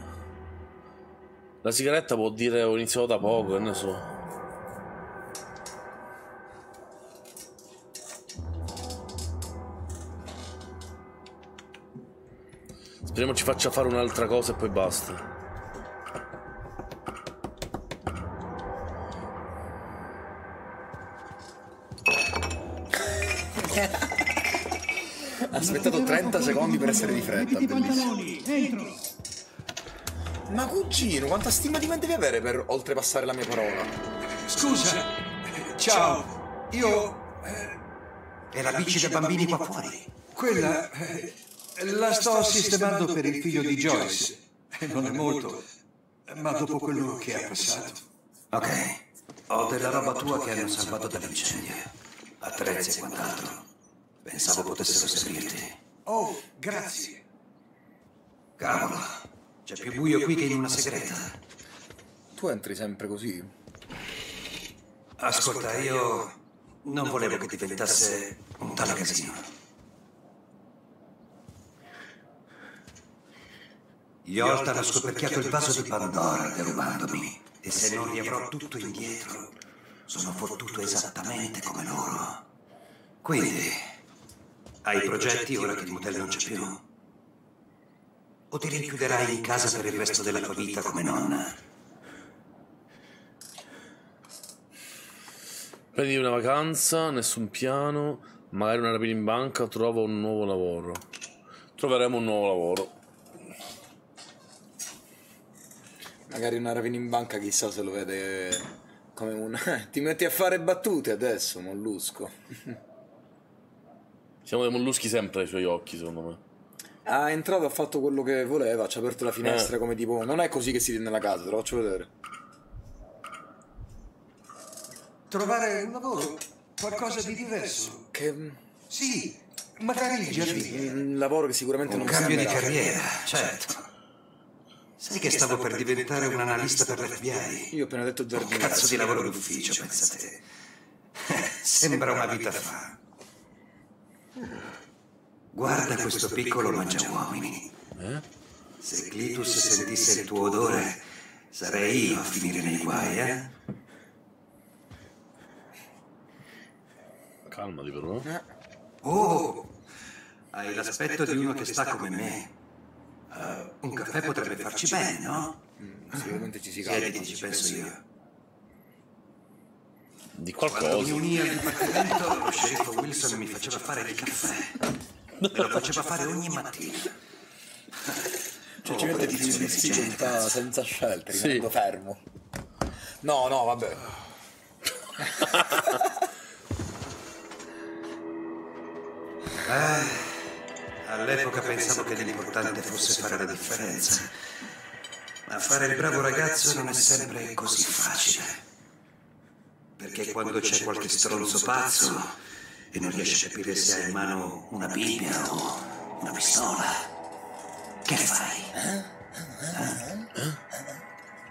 La sigaretta può dire ho iniziato da poco, che ne so. Speriamo ci faccia fare un'altra cosa e poi basta. Ha aspettato 30 secondi per essere di fretta, bellissimo. Ma cugino, quanta stima di me devi avere per oltrepassare la mia parola? Scusa. Ciao. Io. E la bici dei bambini qua fuori? Quella. Eh, La sto sistemando per il figlio di Joyce. Eh, Non è molto. Ma dopo quello che ha passato. Ok. Ho della roba tua che hanno salvato dall'incendio. Attrezzi e quant'altro. Pensavo potessero servirti. Oh, grazie. Cavolo, c'è più buio qui che in una segreta. Tu entri sempre così? Ascolta, io non volevo che diventasse un tale casino. Gli Holt hanno scoperchiato il vaso di Pandora derubandomi. E se non riavrò tutto indietro, sono fottuto esattamente come loro. Quindi, hai progetti ora che il motel non c'è più? O ti rinchiuderai in casa per il resto della tua vita come nonna? Prendi una vacanza, nessun piano, magari una rapina in banca, trovo un nuovo lavoro. Troveremo un nuovo lavoro. Magari una rapina in banca, chissà se lo vede come un... Ti metti a fare battute adesso, mollusco. Siamo dei molluschi sempre ai suoi occhi, secondo me. Ha entrato, ha fatto quello che voleva, ci ha aperto la finestra Eh. come tipo... Non è così che si tiene la casa, te lo faccio vedere. Trovare un lavoro, qualcosa di diverso. Che... Sì, magari il giardino. Un lavoro che sicuramente Un non cambio di carriera, certo. Sai che stavo per diventare un analista per l'FBI? Io ho appena detto Un giardiniere. cazzo di lavoro d'ufficio, pensa te. Sembra una vita fa. Guarda questo piccolo mangiauomini. Eh? Se Clitus sentisse il tuo odore, sarei io a finire nei guai, eh? Calmati però. Oh, hai l'aspetto di uno che sta come me. Eh, un caffè potrebbe farci bene, no? Sicuramente ci si cade. Siediti, ci penso io. Di Quando mi qualcosa. unì al dipartimento, lo sceriffo Wilson mi faceva fare il caffè. Me lo faceva fare ogni mattina. Cioè, ci mette in difficoltà senza scelte, Sì. rimanendo fermo. No, no, vabbè. Eh, all'epoca pensavo che l'importante fosse fare la differenza. Ma fare il bravo ragazzo non è sempre così facile. Perché quando c'è qualche stronzo pazzo e non riesce a capire se ha in mano una Bibbia o una pistola, che fai?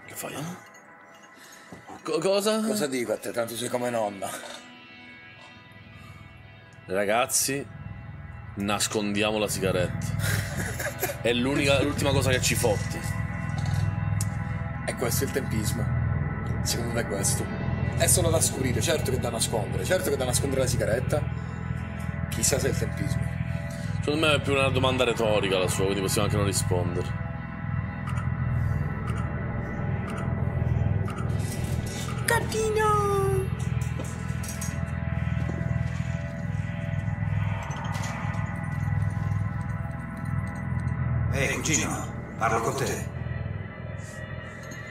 Che fai? Co- cosa? Cosa dico a te? Tanto sei come nonna. Ragazzi, nascondiamo la sigaretta. È l'unica, l'ultima cosa che ci fotti. E questo è il tempismo. Secondo me è questo. È solo da scoprire, certo che da nascondere, certo che da nascondere la sigaretta. Chissà se è il tempismo. Secondo me è più una domanda retorica la sua, quindi possiamo anche non rispondere. Parlo con te.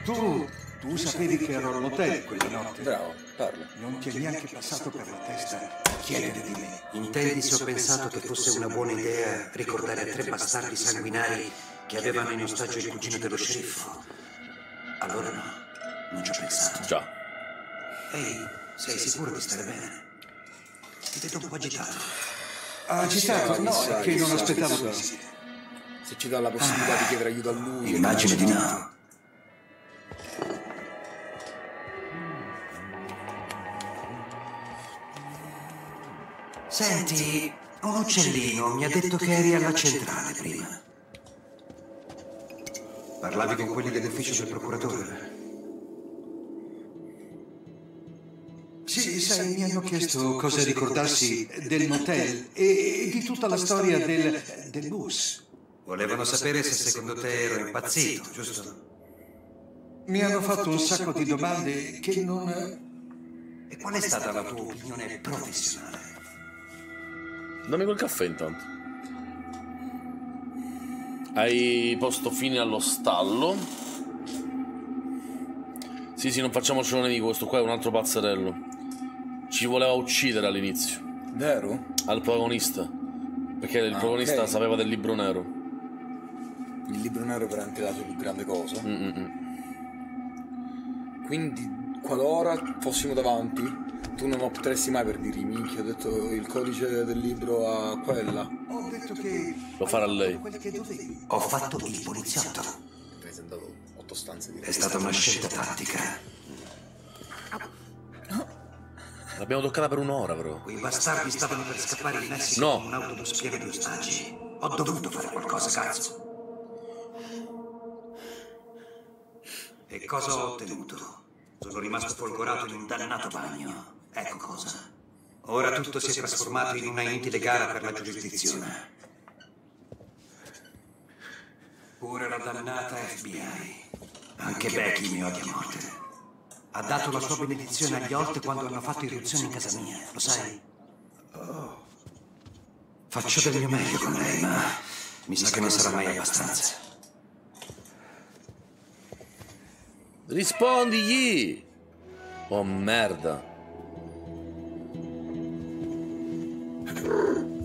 Tu, tu sapevi che ero all'hotel quella notte? Bravo, parla. Non ti è neanche passato per la testa chiedere di me. Intendi se ho pensato che fosse una buona idea ricordare tre bastardi sanguinari che avevano in ostaggio il cugino dello sceriffo? Allora no, non ci ho pensato. Già. Ehi, sei sicuro di stare bene? Ti vedo un po' agitato. Agitato? No, che non aspettavo così. Se ci dà la possibilità di chiedere aiuto a lui. Immagino di no. Senti, un uccellino mi ha detto che eri alla centrale prima. Parlavi con quelli dell'ufficio del procuratore? Sì, sai, mi hanno chiesto cosa ricordassi del motel e di tutta la storia del, del bus. Volevano sapere se secondo te ero impazzito, giusto? Mi hanno fatto un sacco di domande che non... E qual è stata la tua opinione professionale? Dammi quel caffè intanto. Hai posto fine allo stallo. Sì, sì, non facciamoci un nemico, questo qua è un altro pazzerello. Ci voleva uccidere all'inizio. Vero? Al protagonista. Perché il Ah, protagonista ok. sapeva del libro nero. Il libro nero è veramente la sua più grande cosa. Mm-mm. Quindi, qualora fossimo davanti, tu non opteresti mai per dirgli minchia, ho detto il codice del libro a quella. Ho detto che... Lo farà lei. Quel che dovevi. Ho fatto il poliziotto. Andato otto stanze di È stata una scelta tattica. L'abbiamo toccata per un'ora, però. Quei bastardi stavano per scappare in Messico No. con un autobus pieno di ostaggi. Ho dovuto fare qualcosa, cazzo. E cosa ho ottenuto? Sono rimasto folgorato in un dannato bagno. Ecco cosa. Ora tutto si è trasformato in una inutile gara per la giurisdizione. Pure la dannata FBI. Anche Becky mi odia a morte. Ha dato la sua benedizione agli Holt quando hanno fatto irruzione in casa mia, lo sai? Oh. Faccio del mio meglio con lei, ma mi sa che non sarà mai abbastanza. Rispondigli! Oh merda.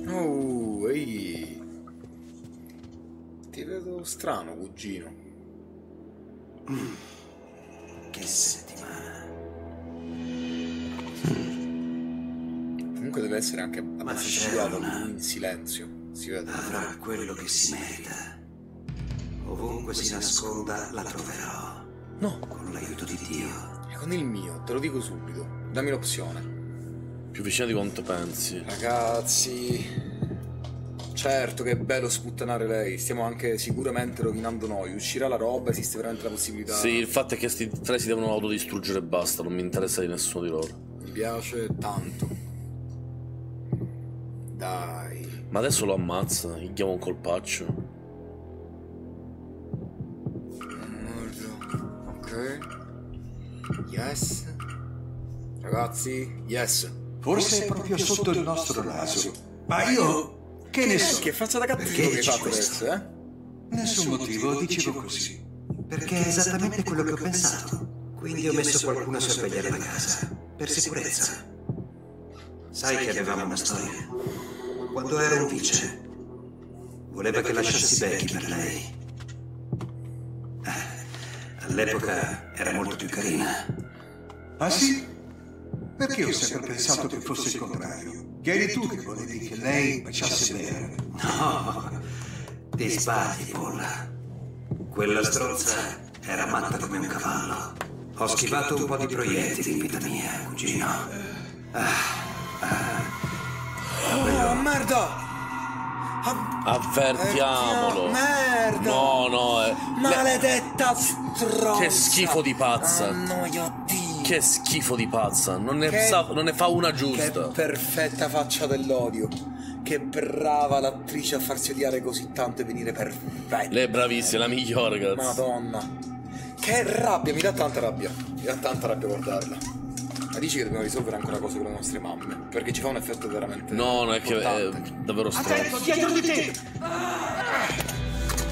Oh, ehi. Ti vedo strano, cugino. Che settimana. Comunque deve essere anche abbastanza una- in silenzio. Si vede. Avrà quello che si merita. Ovunque si nasconda, la troverò. No. Con l'aiuto di Dio. E con il mio, te lo dico subito. Dammi l'opzione. Più vicino di quanto pensi. Ragazzi. Certo che è bello sputtanare lei. Stiamo anche sicuramente rovinando noi. Uscirà la roba, esiste veramente la possibilità. Sì, il fatto è che sti tre si devono autodistruggere e basta, non mi interessa di nessuno di loro. Mi piace tanto. Dai. Ma adesso lo ammazza, gli diamo un colpaccio. Ok. Yes. Ragazzi, yes. Forse è proprio sotto il nostro naso. Ma io... Che ne so? Che faccia da cattivo Perché che fatto questo? eh? Nessun motivo, dicevo così. Perché è esattamente quello che ho pensato. Quindi ho messo qualcuno a sorvegliare la casa. Per sicurezza. Sai che avevamo una storia. Quando ero un vice, voleva che lasciassi Becky per lei. Eh, All'epoca era molto più carina. Ah sì? Perché ho sempre pensato che fosse il contrario. Che eri tu che volevi che lei baciasse bene. No, ti sbagli, Paul. Quella stronza era matta come un cavallo. Ho schivato un po' di proiettili in vita mia, cugino. Oh, merda! Avvertiamolo. Eh, merda! No, no, eh. Maledetta stronza! Che schifo di pazza. Annoia Dio! Che schifo di pazza. Non ne, Che- sa- non ne fa una Che giusta. perfetta faccia dell'odio. Che brava l'attrice a farsi odiare così tanto e venire perfetta. Lei è bravissima, la migliore, cazzo. Madonna. Che rabbia, mi dà tanta rabbia. Mi dà tanta rabbia guardarla. Ma dici che dobbiamo risolvere ancora cose con le nostre mamme? Perché ci fa un effetto veramente. No, no, è che è importante. davvero Attento, stronzo. dietro di te!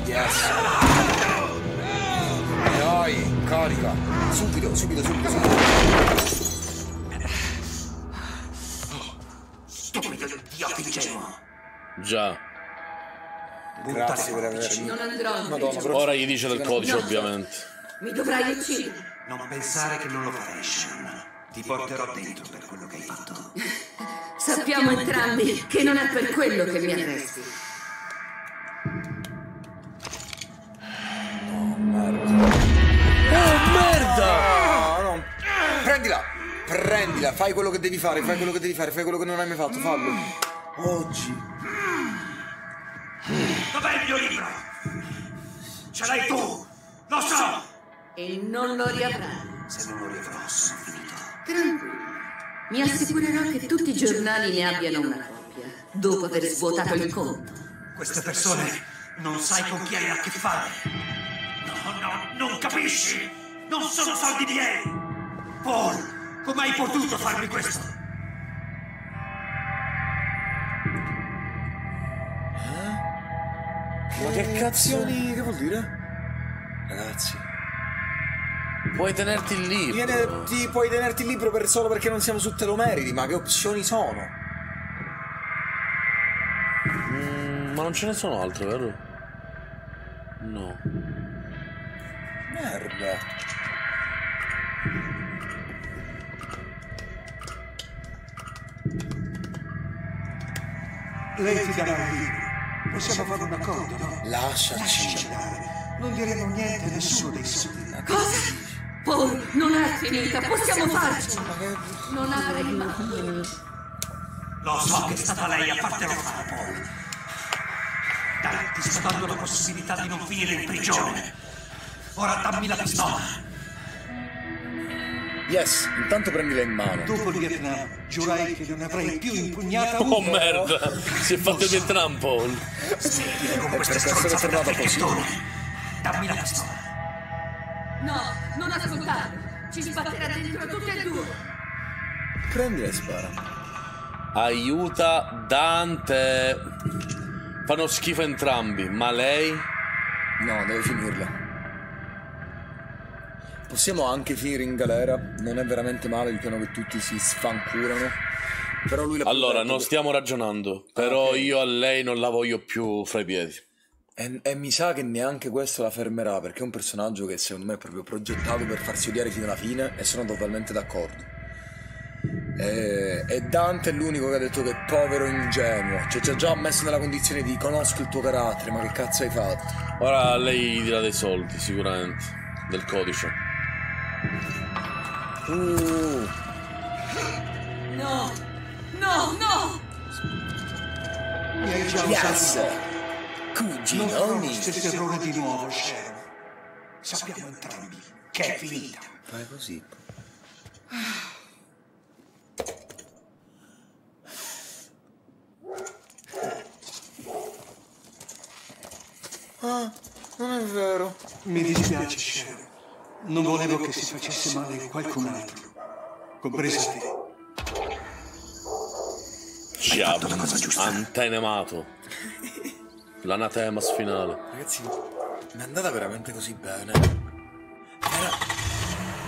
Yes. Dai, carica. Subito, subito, subito, subito. Stupido idiota ingenuo. Già. Grazie per avermi. Non andrò in Madonna, però- Ora gli dice del codice, No. ovviamente. Mi dovrai uccidere. Non pensare che non lo farei, Shannon. Ti porterò dentro per quello che hai fatto. Sappiamo entrambi che non è per quello che mi arresti. Oh merda! No, no. Prendila! Prendila, fai quello che devi fare, fai quello che devi fare, fai quello che non hai mai fatto, fallo. Oggi. Dov'è il mio libro? Ce l'hai tu! Lo so! E non lo riavrai. Se non lo riavrò, sono finito. Tranquillo. Mi assicurerò che tutti i giornali ne abbiano una copia, dopo aver svuotato il conto. Queste persone non sai con chi hai a che fare. No, no, non capisci! Non sono soldi miei! Paul, come hai potuto farmi questo? Ma che cazzoni, che vuol dire? Ragazzi. Puoi tenerti il libro. Viene, ti puoi tenerti il libro per solo perché non siamo su te lo meriti, ma che opzioni sono? Mm, ma non ce ne sono altre, vero? No. Merda. Lei ti darà il libro. Possiamo fare un accordo, no? Lasciaci. Lasciaci andare. Non diremo niente a nessuno dei soldi. Cosa? Paul, non è finita, possiamo farci. Non avrei mai. Lo so che è stata lei a fartelo fare, Paul. Dai, ti sto dando la possibilità di non finire in prigione. Ora dammi la pistola. Yes, intanto prendila in mano. Dopo il Vietnam, giurai che non avrei più impugnata Oh una. merda! Si è fatto il Vietnam, Paul. Smettila con È queste stronzate da fricchettone. Dammi la pistola. No, non ascoltarlo. Ci sbatterà dentro tutti e due. Prendila e spara. Aiuta Dante. Fanno schifo entrambi, ma lei? No, deve finirla. Possiamo anche finire in galera. Non è veramente male il piano che tutti si sfanculano. Però lui la Allora, non stiamo ragionando. Però ok. io a lei non la voglio più fra i piedi. E, e mi sa che neanche questo la fermerà perché è un personaggio che secondo me è proprio progettato per farsi odiare fino alla fine e sono totalmente d'accordo. E, e Dante è l'unico che ha detto che è povero ingenuo, cioè ci ha già messo nella condizione di conosco il tuo carattere, ma che cazzo hai fatto? Ora lei dirà dei soldi, sicuramente. Del codice. Uh, No, no, no. Mi hai già yes! usato. Non Cuginoni! stesso errore di nuovo, Sharon. Sappiamo entrambi che è finita. Fai così. Ah, non è vero. Mi dispiace, Sharon. Non volevo che si facesse male a qualcun altro. Compresa te. Diavolo. Antenemato. L'anatema sfinale. Ragazzi, mi è andata veramente così bene. Era-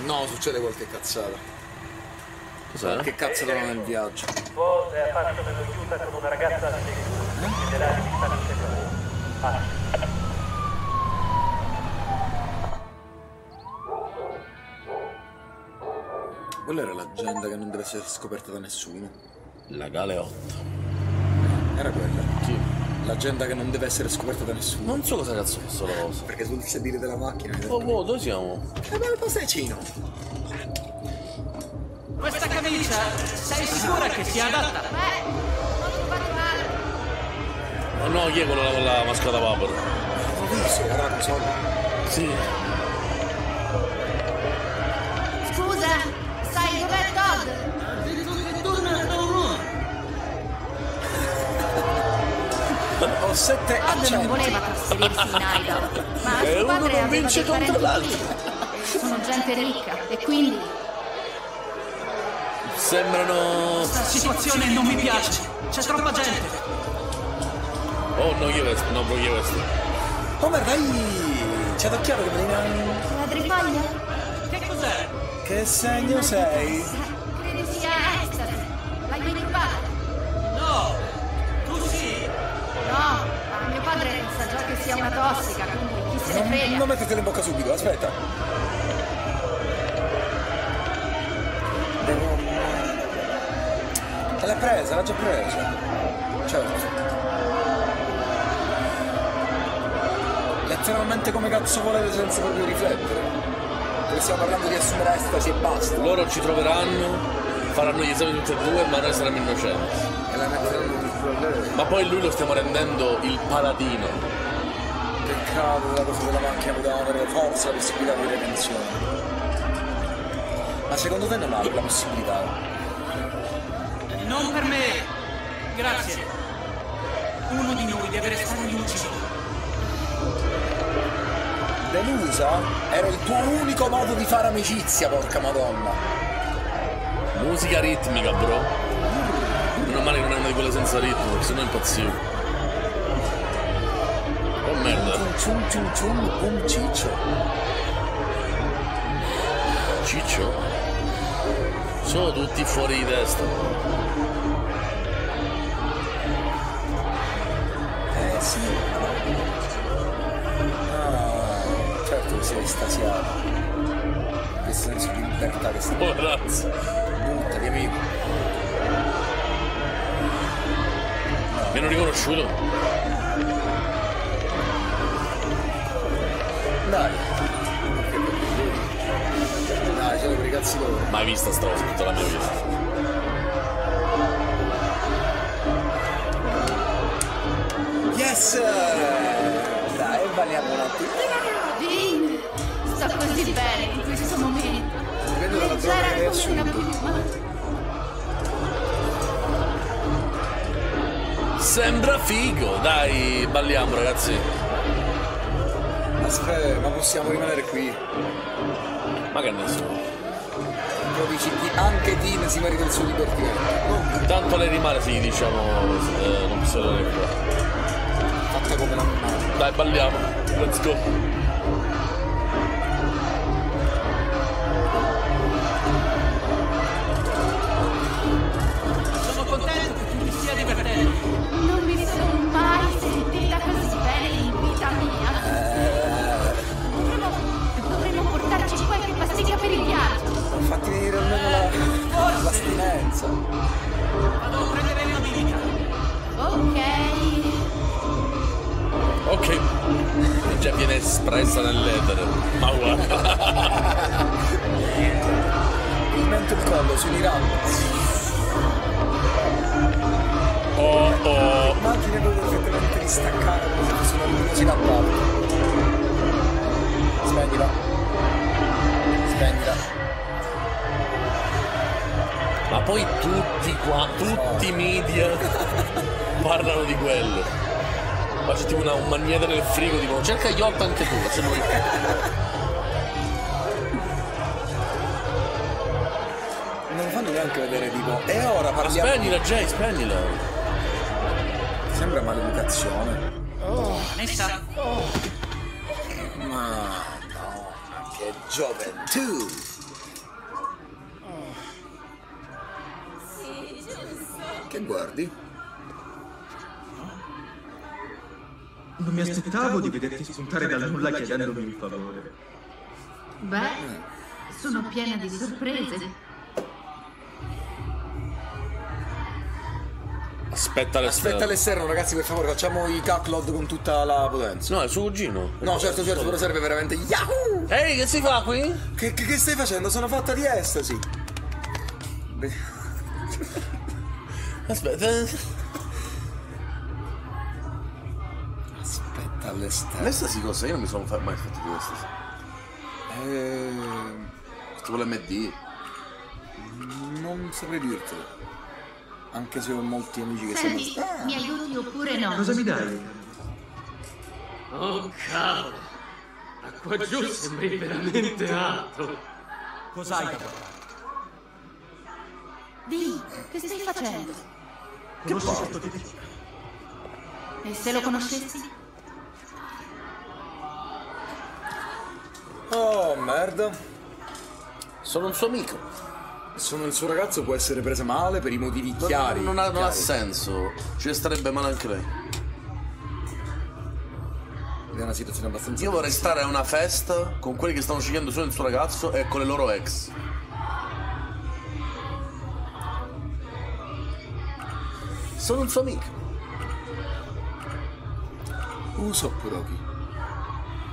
No, succede qualche cazzata. Cos'è? Che cazzata nel viaggio. Pose a passo dello Utah con una ragazza al sicuro. I federali mi stanno seguendo. Ah. Quella era l'agenda che non deve essere scoperta da nessuno. La galeotta. Era quella. L'agenda che non deve essere scoperta da nessuno. Non so cosa cazzo fosse la cosa. Perché sul sedile della macchina. Oh, wow, dove siamo? Che bel posticino. Questa camicia, sei sicura che sia adatta? Oh no, chi è quello con la maschera da papera? L'ho visto, guarda, solo. Sì. 17 a 100. non voleva trasferirsi in Idaho, ma e suo padre non vince contro l'altro. Sono gente ricca e quindi... Sembrano... Questa situazione non mi piace, c'è troppa gente. Oh, non gli no non no lleves. Come vai? C'è da chiaro che prima... La trifaglia? Che cos'è? Che segno sei? Una tossica, quindi chi se ne Non, frega. non mettetela in bocca subito, aspetta. Devo... L'ha presa, l'ha già presa. Certo. Letteralmente come cazzo volete senza proprio riflettere. Perché stiamo parlando di assumere estasi e basta. Loro ci troveranno, faranno gli esami tutti e due, ma noi saremo innocenti. E. Ma poi lui lo stiamo rendendo il paladino. Peccato la cosa della macchina poteva avere forse la possibilità di redenzione. Ma secondo te non ha la possibilità? Non per me. Grazie. Uno di noi deve restare lucido. Delusa? Era il tuo unico modo di fare amicizia, porca madonna. Musica ritmica, bro. Meno male che non è una di quelle senza ritmo, perché sennò impazzivo. Oh merda. Cium cium cium pum ciccio. Ciccio? Sono tutti fuori di testa. Eh sì. Ah, certo che sei estasiato. Che senso di libertà che stai. Razza. Buttati, amico. Mi hanno riconosciuto? Dai. Dai, sono per i cazzi loro. Mai vista sta cosa tutta la mia vita. Yes! Dai, balliamo un attimo. Dean, sto così bene in questo momento. Vedo che Leggera come una piuma. Sembra figo, dai, balliamo ragazzi. Aspetta, ma possiamo rimanere qui? Ma che ne so. Di- anche Dean si merita il suo divertimento. Tanto lei rimane se gli diciamo eh, non andare qua. Fatta come la mamma. Dai, balliamo. Let's go. Se fosse una luminosità parte. Spegnila. Spegnila. Ma poi tutti qua, tutti i media parlano di quello. Ma c'è tipo una, un magnete nel frigo, dicono cerca yacht anche tu, facciamo il... Non fanno neanche vedere tipo. E ora parliamo. Spegnila Jay, spegnila. Sembra maleducazione. Vanessa, Ma no, che gioventù! Che guardi? Non mi aspettavo di vederti spuntare dal nulla chiedendomi un favore. Beh, sono piena di sorprese. Aspetta all'esterno. Aspetta all'esterno, ragazzi, per favore, facciamo i cacklod con tutta la potenza. No, è suo cugino. No, certo, certo, però serve veramente. Yahoo! Ehi, che si fa qui? Che, che- che stai facendo? Sono fatta di estasi. Beh, Aspetta. Aspetta all'esterno. L'estasi cosa? Io non mi sono mai fatto di estasi. Eh, Tipo l'MD. non saprei dirtelo. Anche se ho molti amici che Senti, sono. mi aiuti oppure no? Cosa mi dai? Oh cavolo! Ma qua giù sembri veramente alto! Cos'hai da? Di, che stai facendo? Conosci questo tipo? E se lo conoscessi? Oh, merda. Sono un suo amico. Sono il suo ragazzo, può essere presa male per i motivi Non- chiari. Non, ha, non ha senso. Ci starebbe male anche lei. È una situazione abbastanza. Io vorrei stare a una festa con quelli che stanno scegliendo solo il suo ragazzo e con le loro ex. Sono un suo amico. Uso Puroki.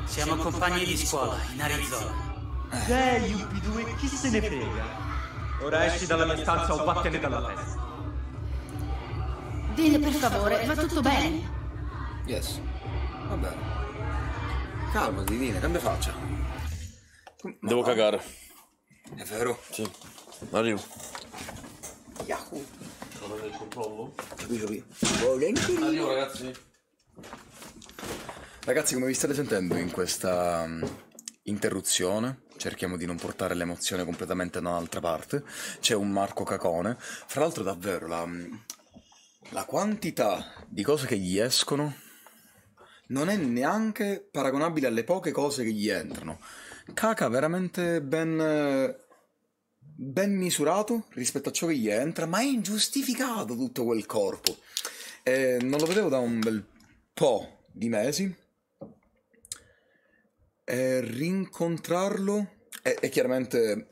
Siamo compagni di scuola in Arizona. Dai, UP2, chi se ne frega? Ora esci dalla mia stanza o vattene dalla festa. Dile per favore, va tutto bene? Yes. Va bene. Calma, divina, cambia faccia. Devo cagare. È vero? Sì. Arrivo. Yahoo! Sono il controllo? Capito, capito. Volentieri. Arrivo ragazzi. Ragazzi, come vi state sentendo in questa mm, interruzione, cerchiamo di non portare l'emozione completamente da un'altra parte. C'è un Marco Cacone. Fra l'altro, davvero, la, la quantità di cose che gli escono non è neanche paragonabile alle poche cose che gli entrano. Caca veramente ben, ben misurato rispetto a ciò che gli entra, ma è ingiustificato tutto quel corpo. Eh, non lo vedevo da un bel po' di mesi. E rincontrarlo è, è chiaramente...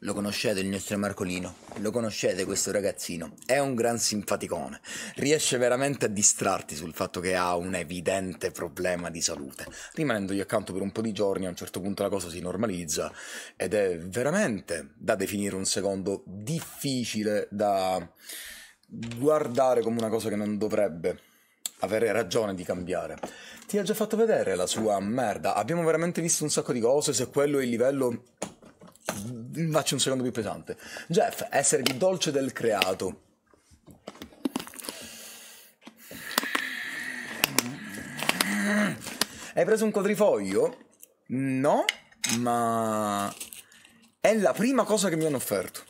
Lo conoscete il nostro Marcolino? Lo conoscete questo ragazzino? È un gran simpaticone. Riesce veramente a distrarti sul fatto che ha un evidente problema di salute. Rimanendogli accanto per un po' di giorni, a un certo punto la cosa si normalizza ed è veramente da definire un secondo difficile da guardare come una cosa che non dovrebbe avere ragione di cambiare. Ti ha già fatto vedere la sua merda. Abbiamo veramente visto un sacco di cose. Se quello è il livello. Faccio un secondo più pesante. Jeff, essere più dolce del creato. Hai preso un quadrifoglio? No, ma è la prima cosa che mi hanno offerto.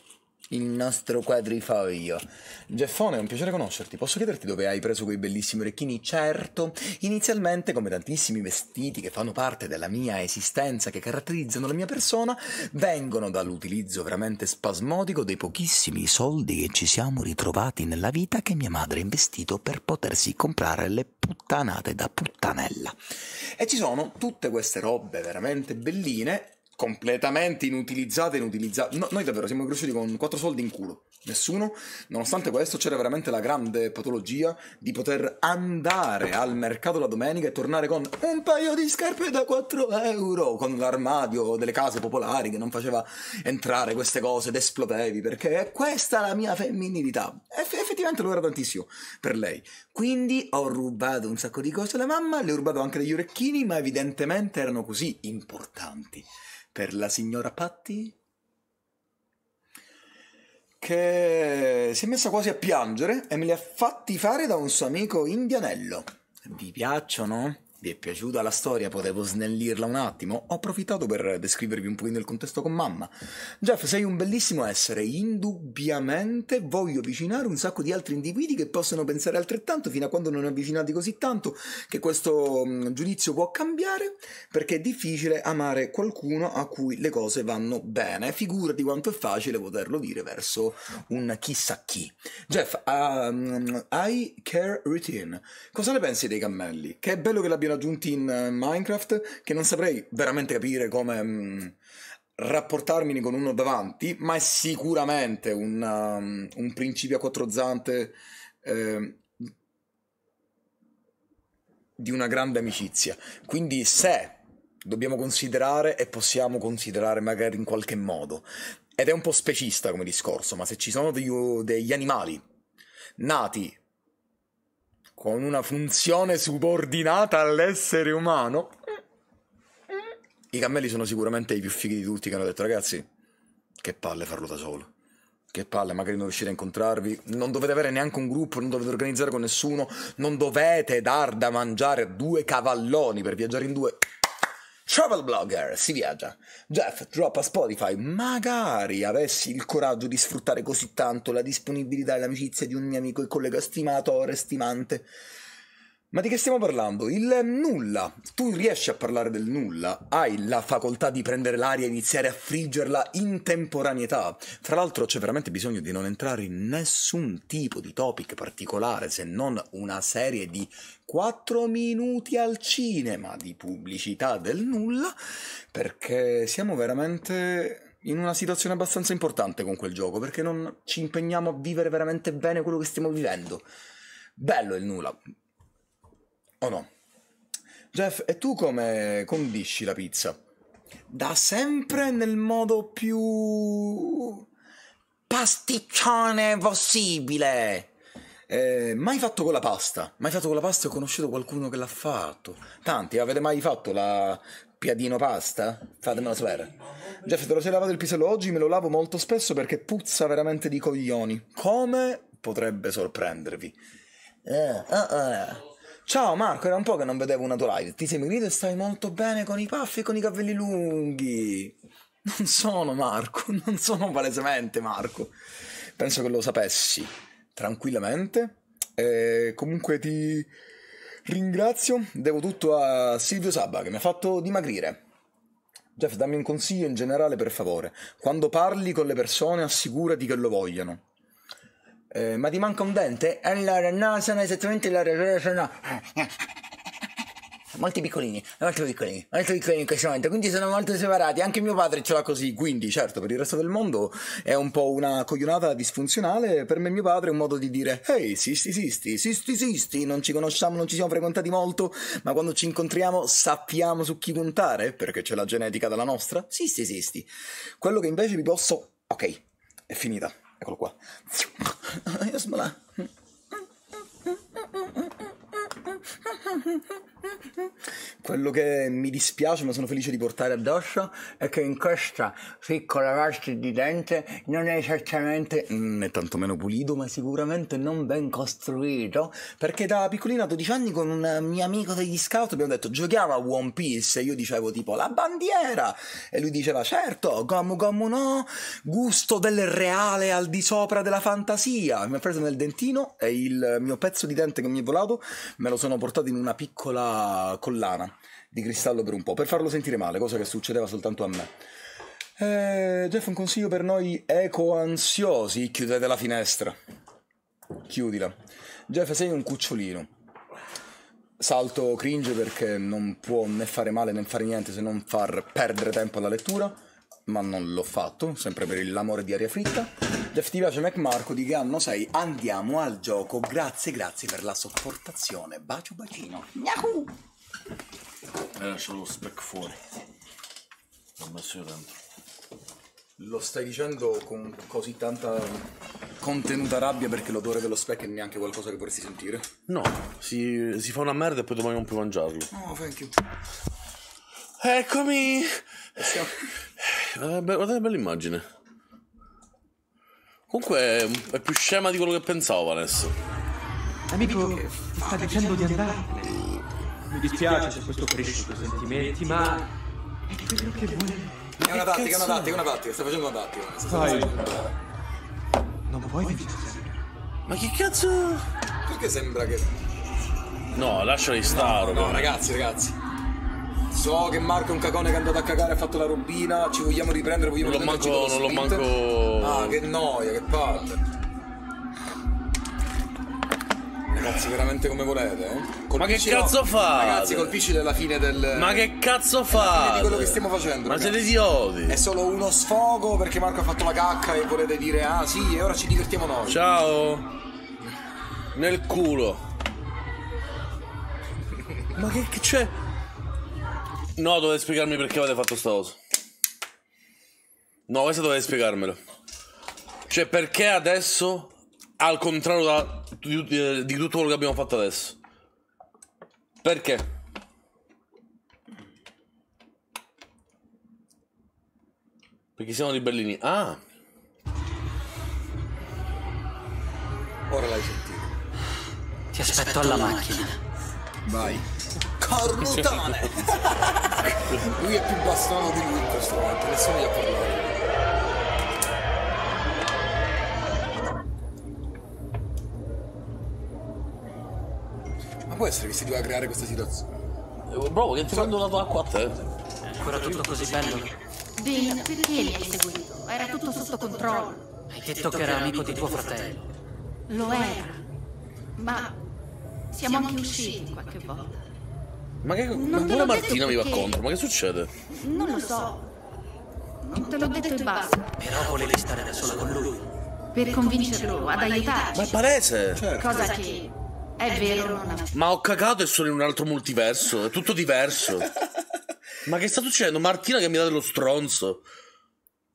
Il nostro quadrifoglio. Jeffone, è un piacere conoscerti. Posso chiederti dove hai preso quei bellissimi orecchini? Certo, inizialmente, come tantissimi vestiti che fanno parte della mia esistenza, che caratterizzano la mia persona, vengono dall'utilizzo veramente spasmodico dei pochissimi soldi che ci siamo ritrovati nella vita che mia madre ha investito per potersi comprare le puttanate da puttanella. E ci sono tutte queste robe veramente belline completamente inutilizzate, inutilizzate. No, noi davvero siamo cresciuti con quattro soldi in culo. Nessuno, nonostante questo, c'era veramente la grande patologia di poter andare al mercato la domenica e tornare con un paio di scarpe da 4 euro, con l'armadio delle case popolari che non faceva entrare queste cose ed esplodevi, perché è questa la mia femminilità. Eff- effettivamente lo era tantissimo per lei. Quindi ho rubato un sacco di cose alla mamma, le ho rubato anche degli orecchini, ma evidentemente erano così importanti per la signora Patti che si è messa quasi a piangere e me li ha fatti fare da un suo amico indianello. Vi piacciono? Vi è piaciuta la storia? Potevo snellirla un attimo? Ho approfittato per descrivervi un pochino il contesto con mamma. Jeff, sei un bellissimo essere. Indubbiamente voglio avvicinare un sacco di altri individui che possono pensare altrettanto fino a quando non avvicinati così tanto che questo mm, giudizio può cambiare perché è difficile amare qualcuno a cui le cose vanno bene. Figurati quanto è facile poterlo dire verso un chissà chi. Jeff, um, I care routine. Cosa ne pensi dei cammelli? Che è bello che l'abbiano aggiunti in eh, Minecraft, che non saprei veramente capire come mm, rapportarmini con uno davanti, ma è sicuramente un, um, un principio a quattro zampe eh, di una grande amicizia. Quindi se dobbiamo considerare e possiamo considerare magari in qualche modo, ed è un po' specista come discorso, ma se ci sono degli, degli animali nati con una funzione subordinata all'essere umano, i cammelli sono sicuramente i più fighi di tutti che hanno detto ragazzi, che palle farlo da solo. Che palle, magari non riuscire a incontrarvi. Non dovete avere neanche un gruppo, non dovete organizzare con nessuno. Non dovete dar da mangiare a due cavalloni per viaggiare in due. Travel blogger, si viaggia. Jeff droppa Spotify. Magari avessi il coraggio di sfruttare così tanto la disponibilità e l'amicizia di un mio amico e collega stimatore, stimante. Ma di che stiamo parlando? Il nulla. Tu riesci a parlare del nulla, hai la facoltà di prendere l'aria e iniziare a friggerla in temporaneità. Fra l'altro c'è veramente bisogno di non entrare in nessun tipo di topic particolare, se non una serie di 4 minuti al cinema di pubblicità del nulla, perché siamo veramente in una situazione abbastanza importante con quel gioco, perché non ci impegniamo a vivere veramente bene quello che stiamo vivendo. Bello il nulla, o no? Jeff, e tu come condisci la pizza? Da sempre nel modo più pasticcione possibile. Eh, mai fatto con la pasta? Mai fatto con la pasta? Ho conosciuto qualcuno che l'ha fatto. Tanti, avete mai fatto la piadino pasta? Fatemelo sapere. Jeff, te lo sei lavato il pisello oggi? Me lo lavo molto spesso perché puzza veramente di coglioni. Come potrebbe sorprendervi? Eh, eh, eh. Ciao Marco, era un po' che non vedevo una tua live. Ti sei migrito e stai molto bene con i paffi e con i capelli lunghi. Non sono Marco, non sono palesemente Marco. Penso che lo sapessi tranquillamente. E comunque ti ringrazio. Devo tutto a Silvio Sabba che mi ha fatto dimagrire. Jeff, dammi un consiglio in generale per favore. Quando parli con le persone assicurati che lo vogliano. Eh, ma ti manca un dente? Allora, no, sono esattamente la ragione, sono... Molti piccolini, molto piccolini, molto piccolini in questo momento, quindi sono molto separati. Anche mio padre ce l'ha così, quindi certo per il resto del mondo è un po' una coglionata disfunzionale. Per me mio padre è un modo di dire, ehi, sisti, sisti, sisti, sisti, non ci conosciamo, non ci siamo frequentati molto, ma quando ci incontriamo sappiamo su chi puntare, perché c'è la genetica della nostra. Sisti, sisti. Quello che invece vi posso... Ok, è finita. Eccolo qua. Yasmala. Quello che mi dispiace, ma sono felice di portare addosso, è che in questa piccola parte di dente non è esattamente né tantomeno pulito, ma sicuramente non ben costruito. Perché da piccolino a 12 anni con un mio amico degli scout abbiamo detto giochiamo a One Piece e io dicevo tipo la bandiera e lui diceva certo, Gomu Gomu no, gusto del reale al di sopra della fantasia. Mi ha preso nel dentino e il mio pezzo di dente che mi è volato me lo sono portato in una piccola collana di cristallo per un po', per farlo sentire male, cosa che succedeva soltanto a me. Eh, Jeff, un consiglio per noi eco-ansiosi, chiudete la finestra. Chiudila. Jeff, sei un cucciolino. Salto cringe perché non può né fare male né fare niente se non far perdere tempo alla lettura, ma non l'ho fatto, sempre per l'amore di aria fritta. Jeff, ti piace McMarco? Di che anno sei? Andiamo al gioco. Grazie, grazie per la sopportazione. Bacio, bacino. Yahoo! E lascio lo spec fuori. L'ho messo io dentro. Lo stai dicendo con così tanta contenuta rabbia perché l'odore dello spec è neanche qualcosa che vorresti sentire? No, si, si fa una merda e poi domani non puoi mangiarlo. Oh, thank you. Eccomi! Eh, beh, guardate che bella immagine. Comunque è, più scema di quello che pensavo, Vanessa. Amico, ti sta dicendo di andartene. Mi dispiace se questo ferisce i tuoi sentimenti, ma è quello che vuole. È una tattica, è una tattica, è una tattica, sta facendo una tattica. sta Sai, facendo- non puoi venire sempre. Ma che cazzo? Perché sembra che... No, lasciali stare. No, ragazzi, ragazzi. So che Marco è un cagone che è andato a cagare ha fatto la robina, ci vogliamo riprendere, vogliamo Non l'ho riprenderci manco- non l'ho sprint. manco- Ah, che noia, che palle. Ragazzi, veramente come volete, eh? Ma che cazzo no, fate? Ragazzi, colpisci della fine del... Ma che cazzo fate? di quello che stiamo facendo. Ma ragazzi. siete idioti? È solo uno sfogo perché Marco ha fatto la cacca e volete dire ah sì e ora ci divertiamo noi. Ciao. Nel culo. Ma che, che c'è? No, dovete spiegarmi perché avete fatto sta cosa. No, questo dovete spiegarmelo. Cioè, perché adesso, al contrario da- di, di- di tutto quello che abbiamo fatto adesso? Perché? Perché siamo ribellini. Ah, Ora l'hai sentito. Ti aspetto alla macchina. Vai. Carlutane! lui è più bastardo di lui in questo momento, nessuno gli ha parlato. Ma può essere che si doveva creare questa situazione? Bro, che ti prendo una tua acqua a te. È ancora tutto così bello? Dean, perché mi hai seguito? Era tutto sotto controllo. Hai detto che era amico di tuo fratello. Lo era. Ma siamo anche usciti qualche volta. Ma che. Non Ma pure Martina mi va contro, ma che succede? Non lo so. Non te l'ho detto e basta. Però volevi stare da sola con lui. Per convincerlo ad aiutarci. Ma è palese! Cosa che è vero non ha Ma ho cagato e sono in un altro multiverso, è tutto diverso. Ma che sta succedendo? Martina che mi dà dello stronzo.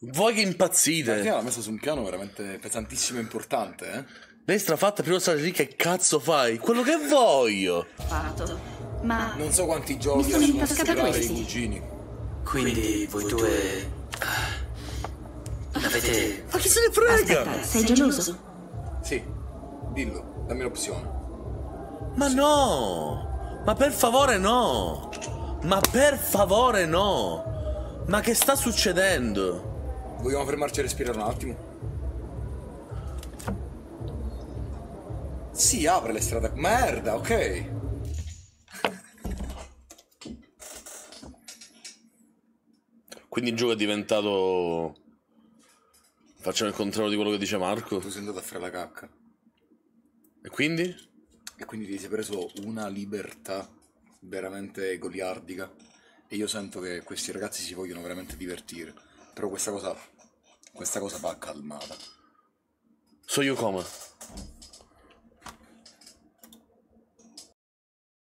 Voi che impazzite. Martina l'ha messo su un piano veramente pesantissimo e importante, eh? Lei strafatta prima di stare lì, che cazzo fai? Quello che voglio. fatto. Ma Non so quanti Mi giochi sono intascata questi. cugini. Quindi voi due. ah, L'avete. Ma chi se ne frega? aspetta, sei geloso? Sì, dillo, dammi l'opzione. Ma no! Ma per favore no! Ma per favore no! Ma che sta succedendo? Vogliamo fermarci a respirare un attimo? Sì, apre le strade. Merda, ok. Quindi il gioco è diventato. Facciamo il contrario di quello che dice Marco. Tu sei andato a fare la cacca. E quindi? E quindi ti sei preso una libertà veramente goliardica. E io sento che questi ragazzi si vogliono veramente divertire. Però questa cosa. Questa cosa va calmata. So io come?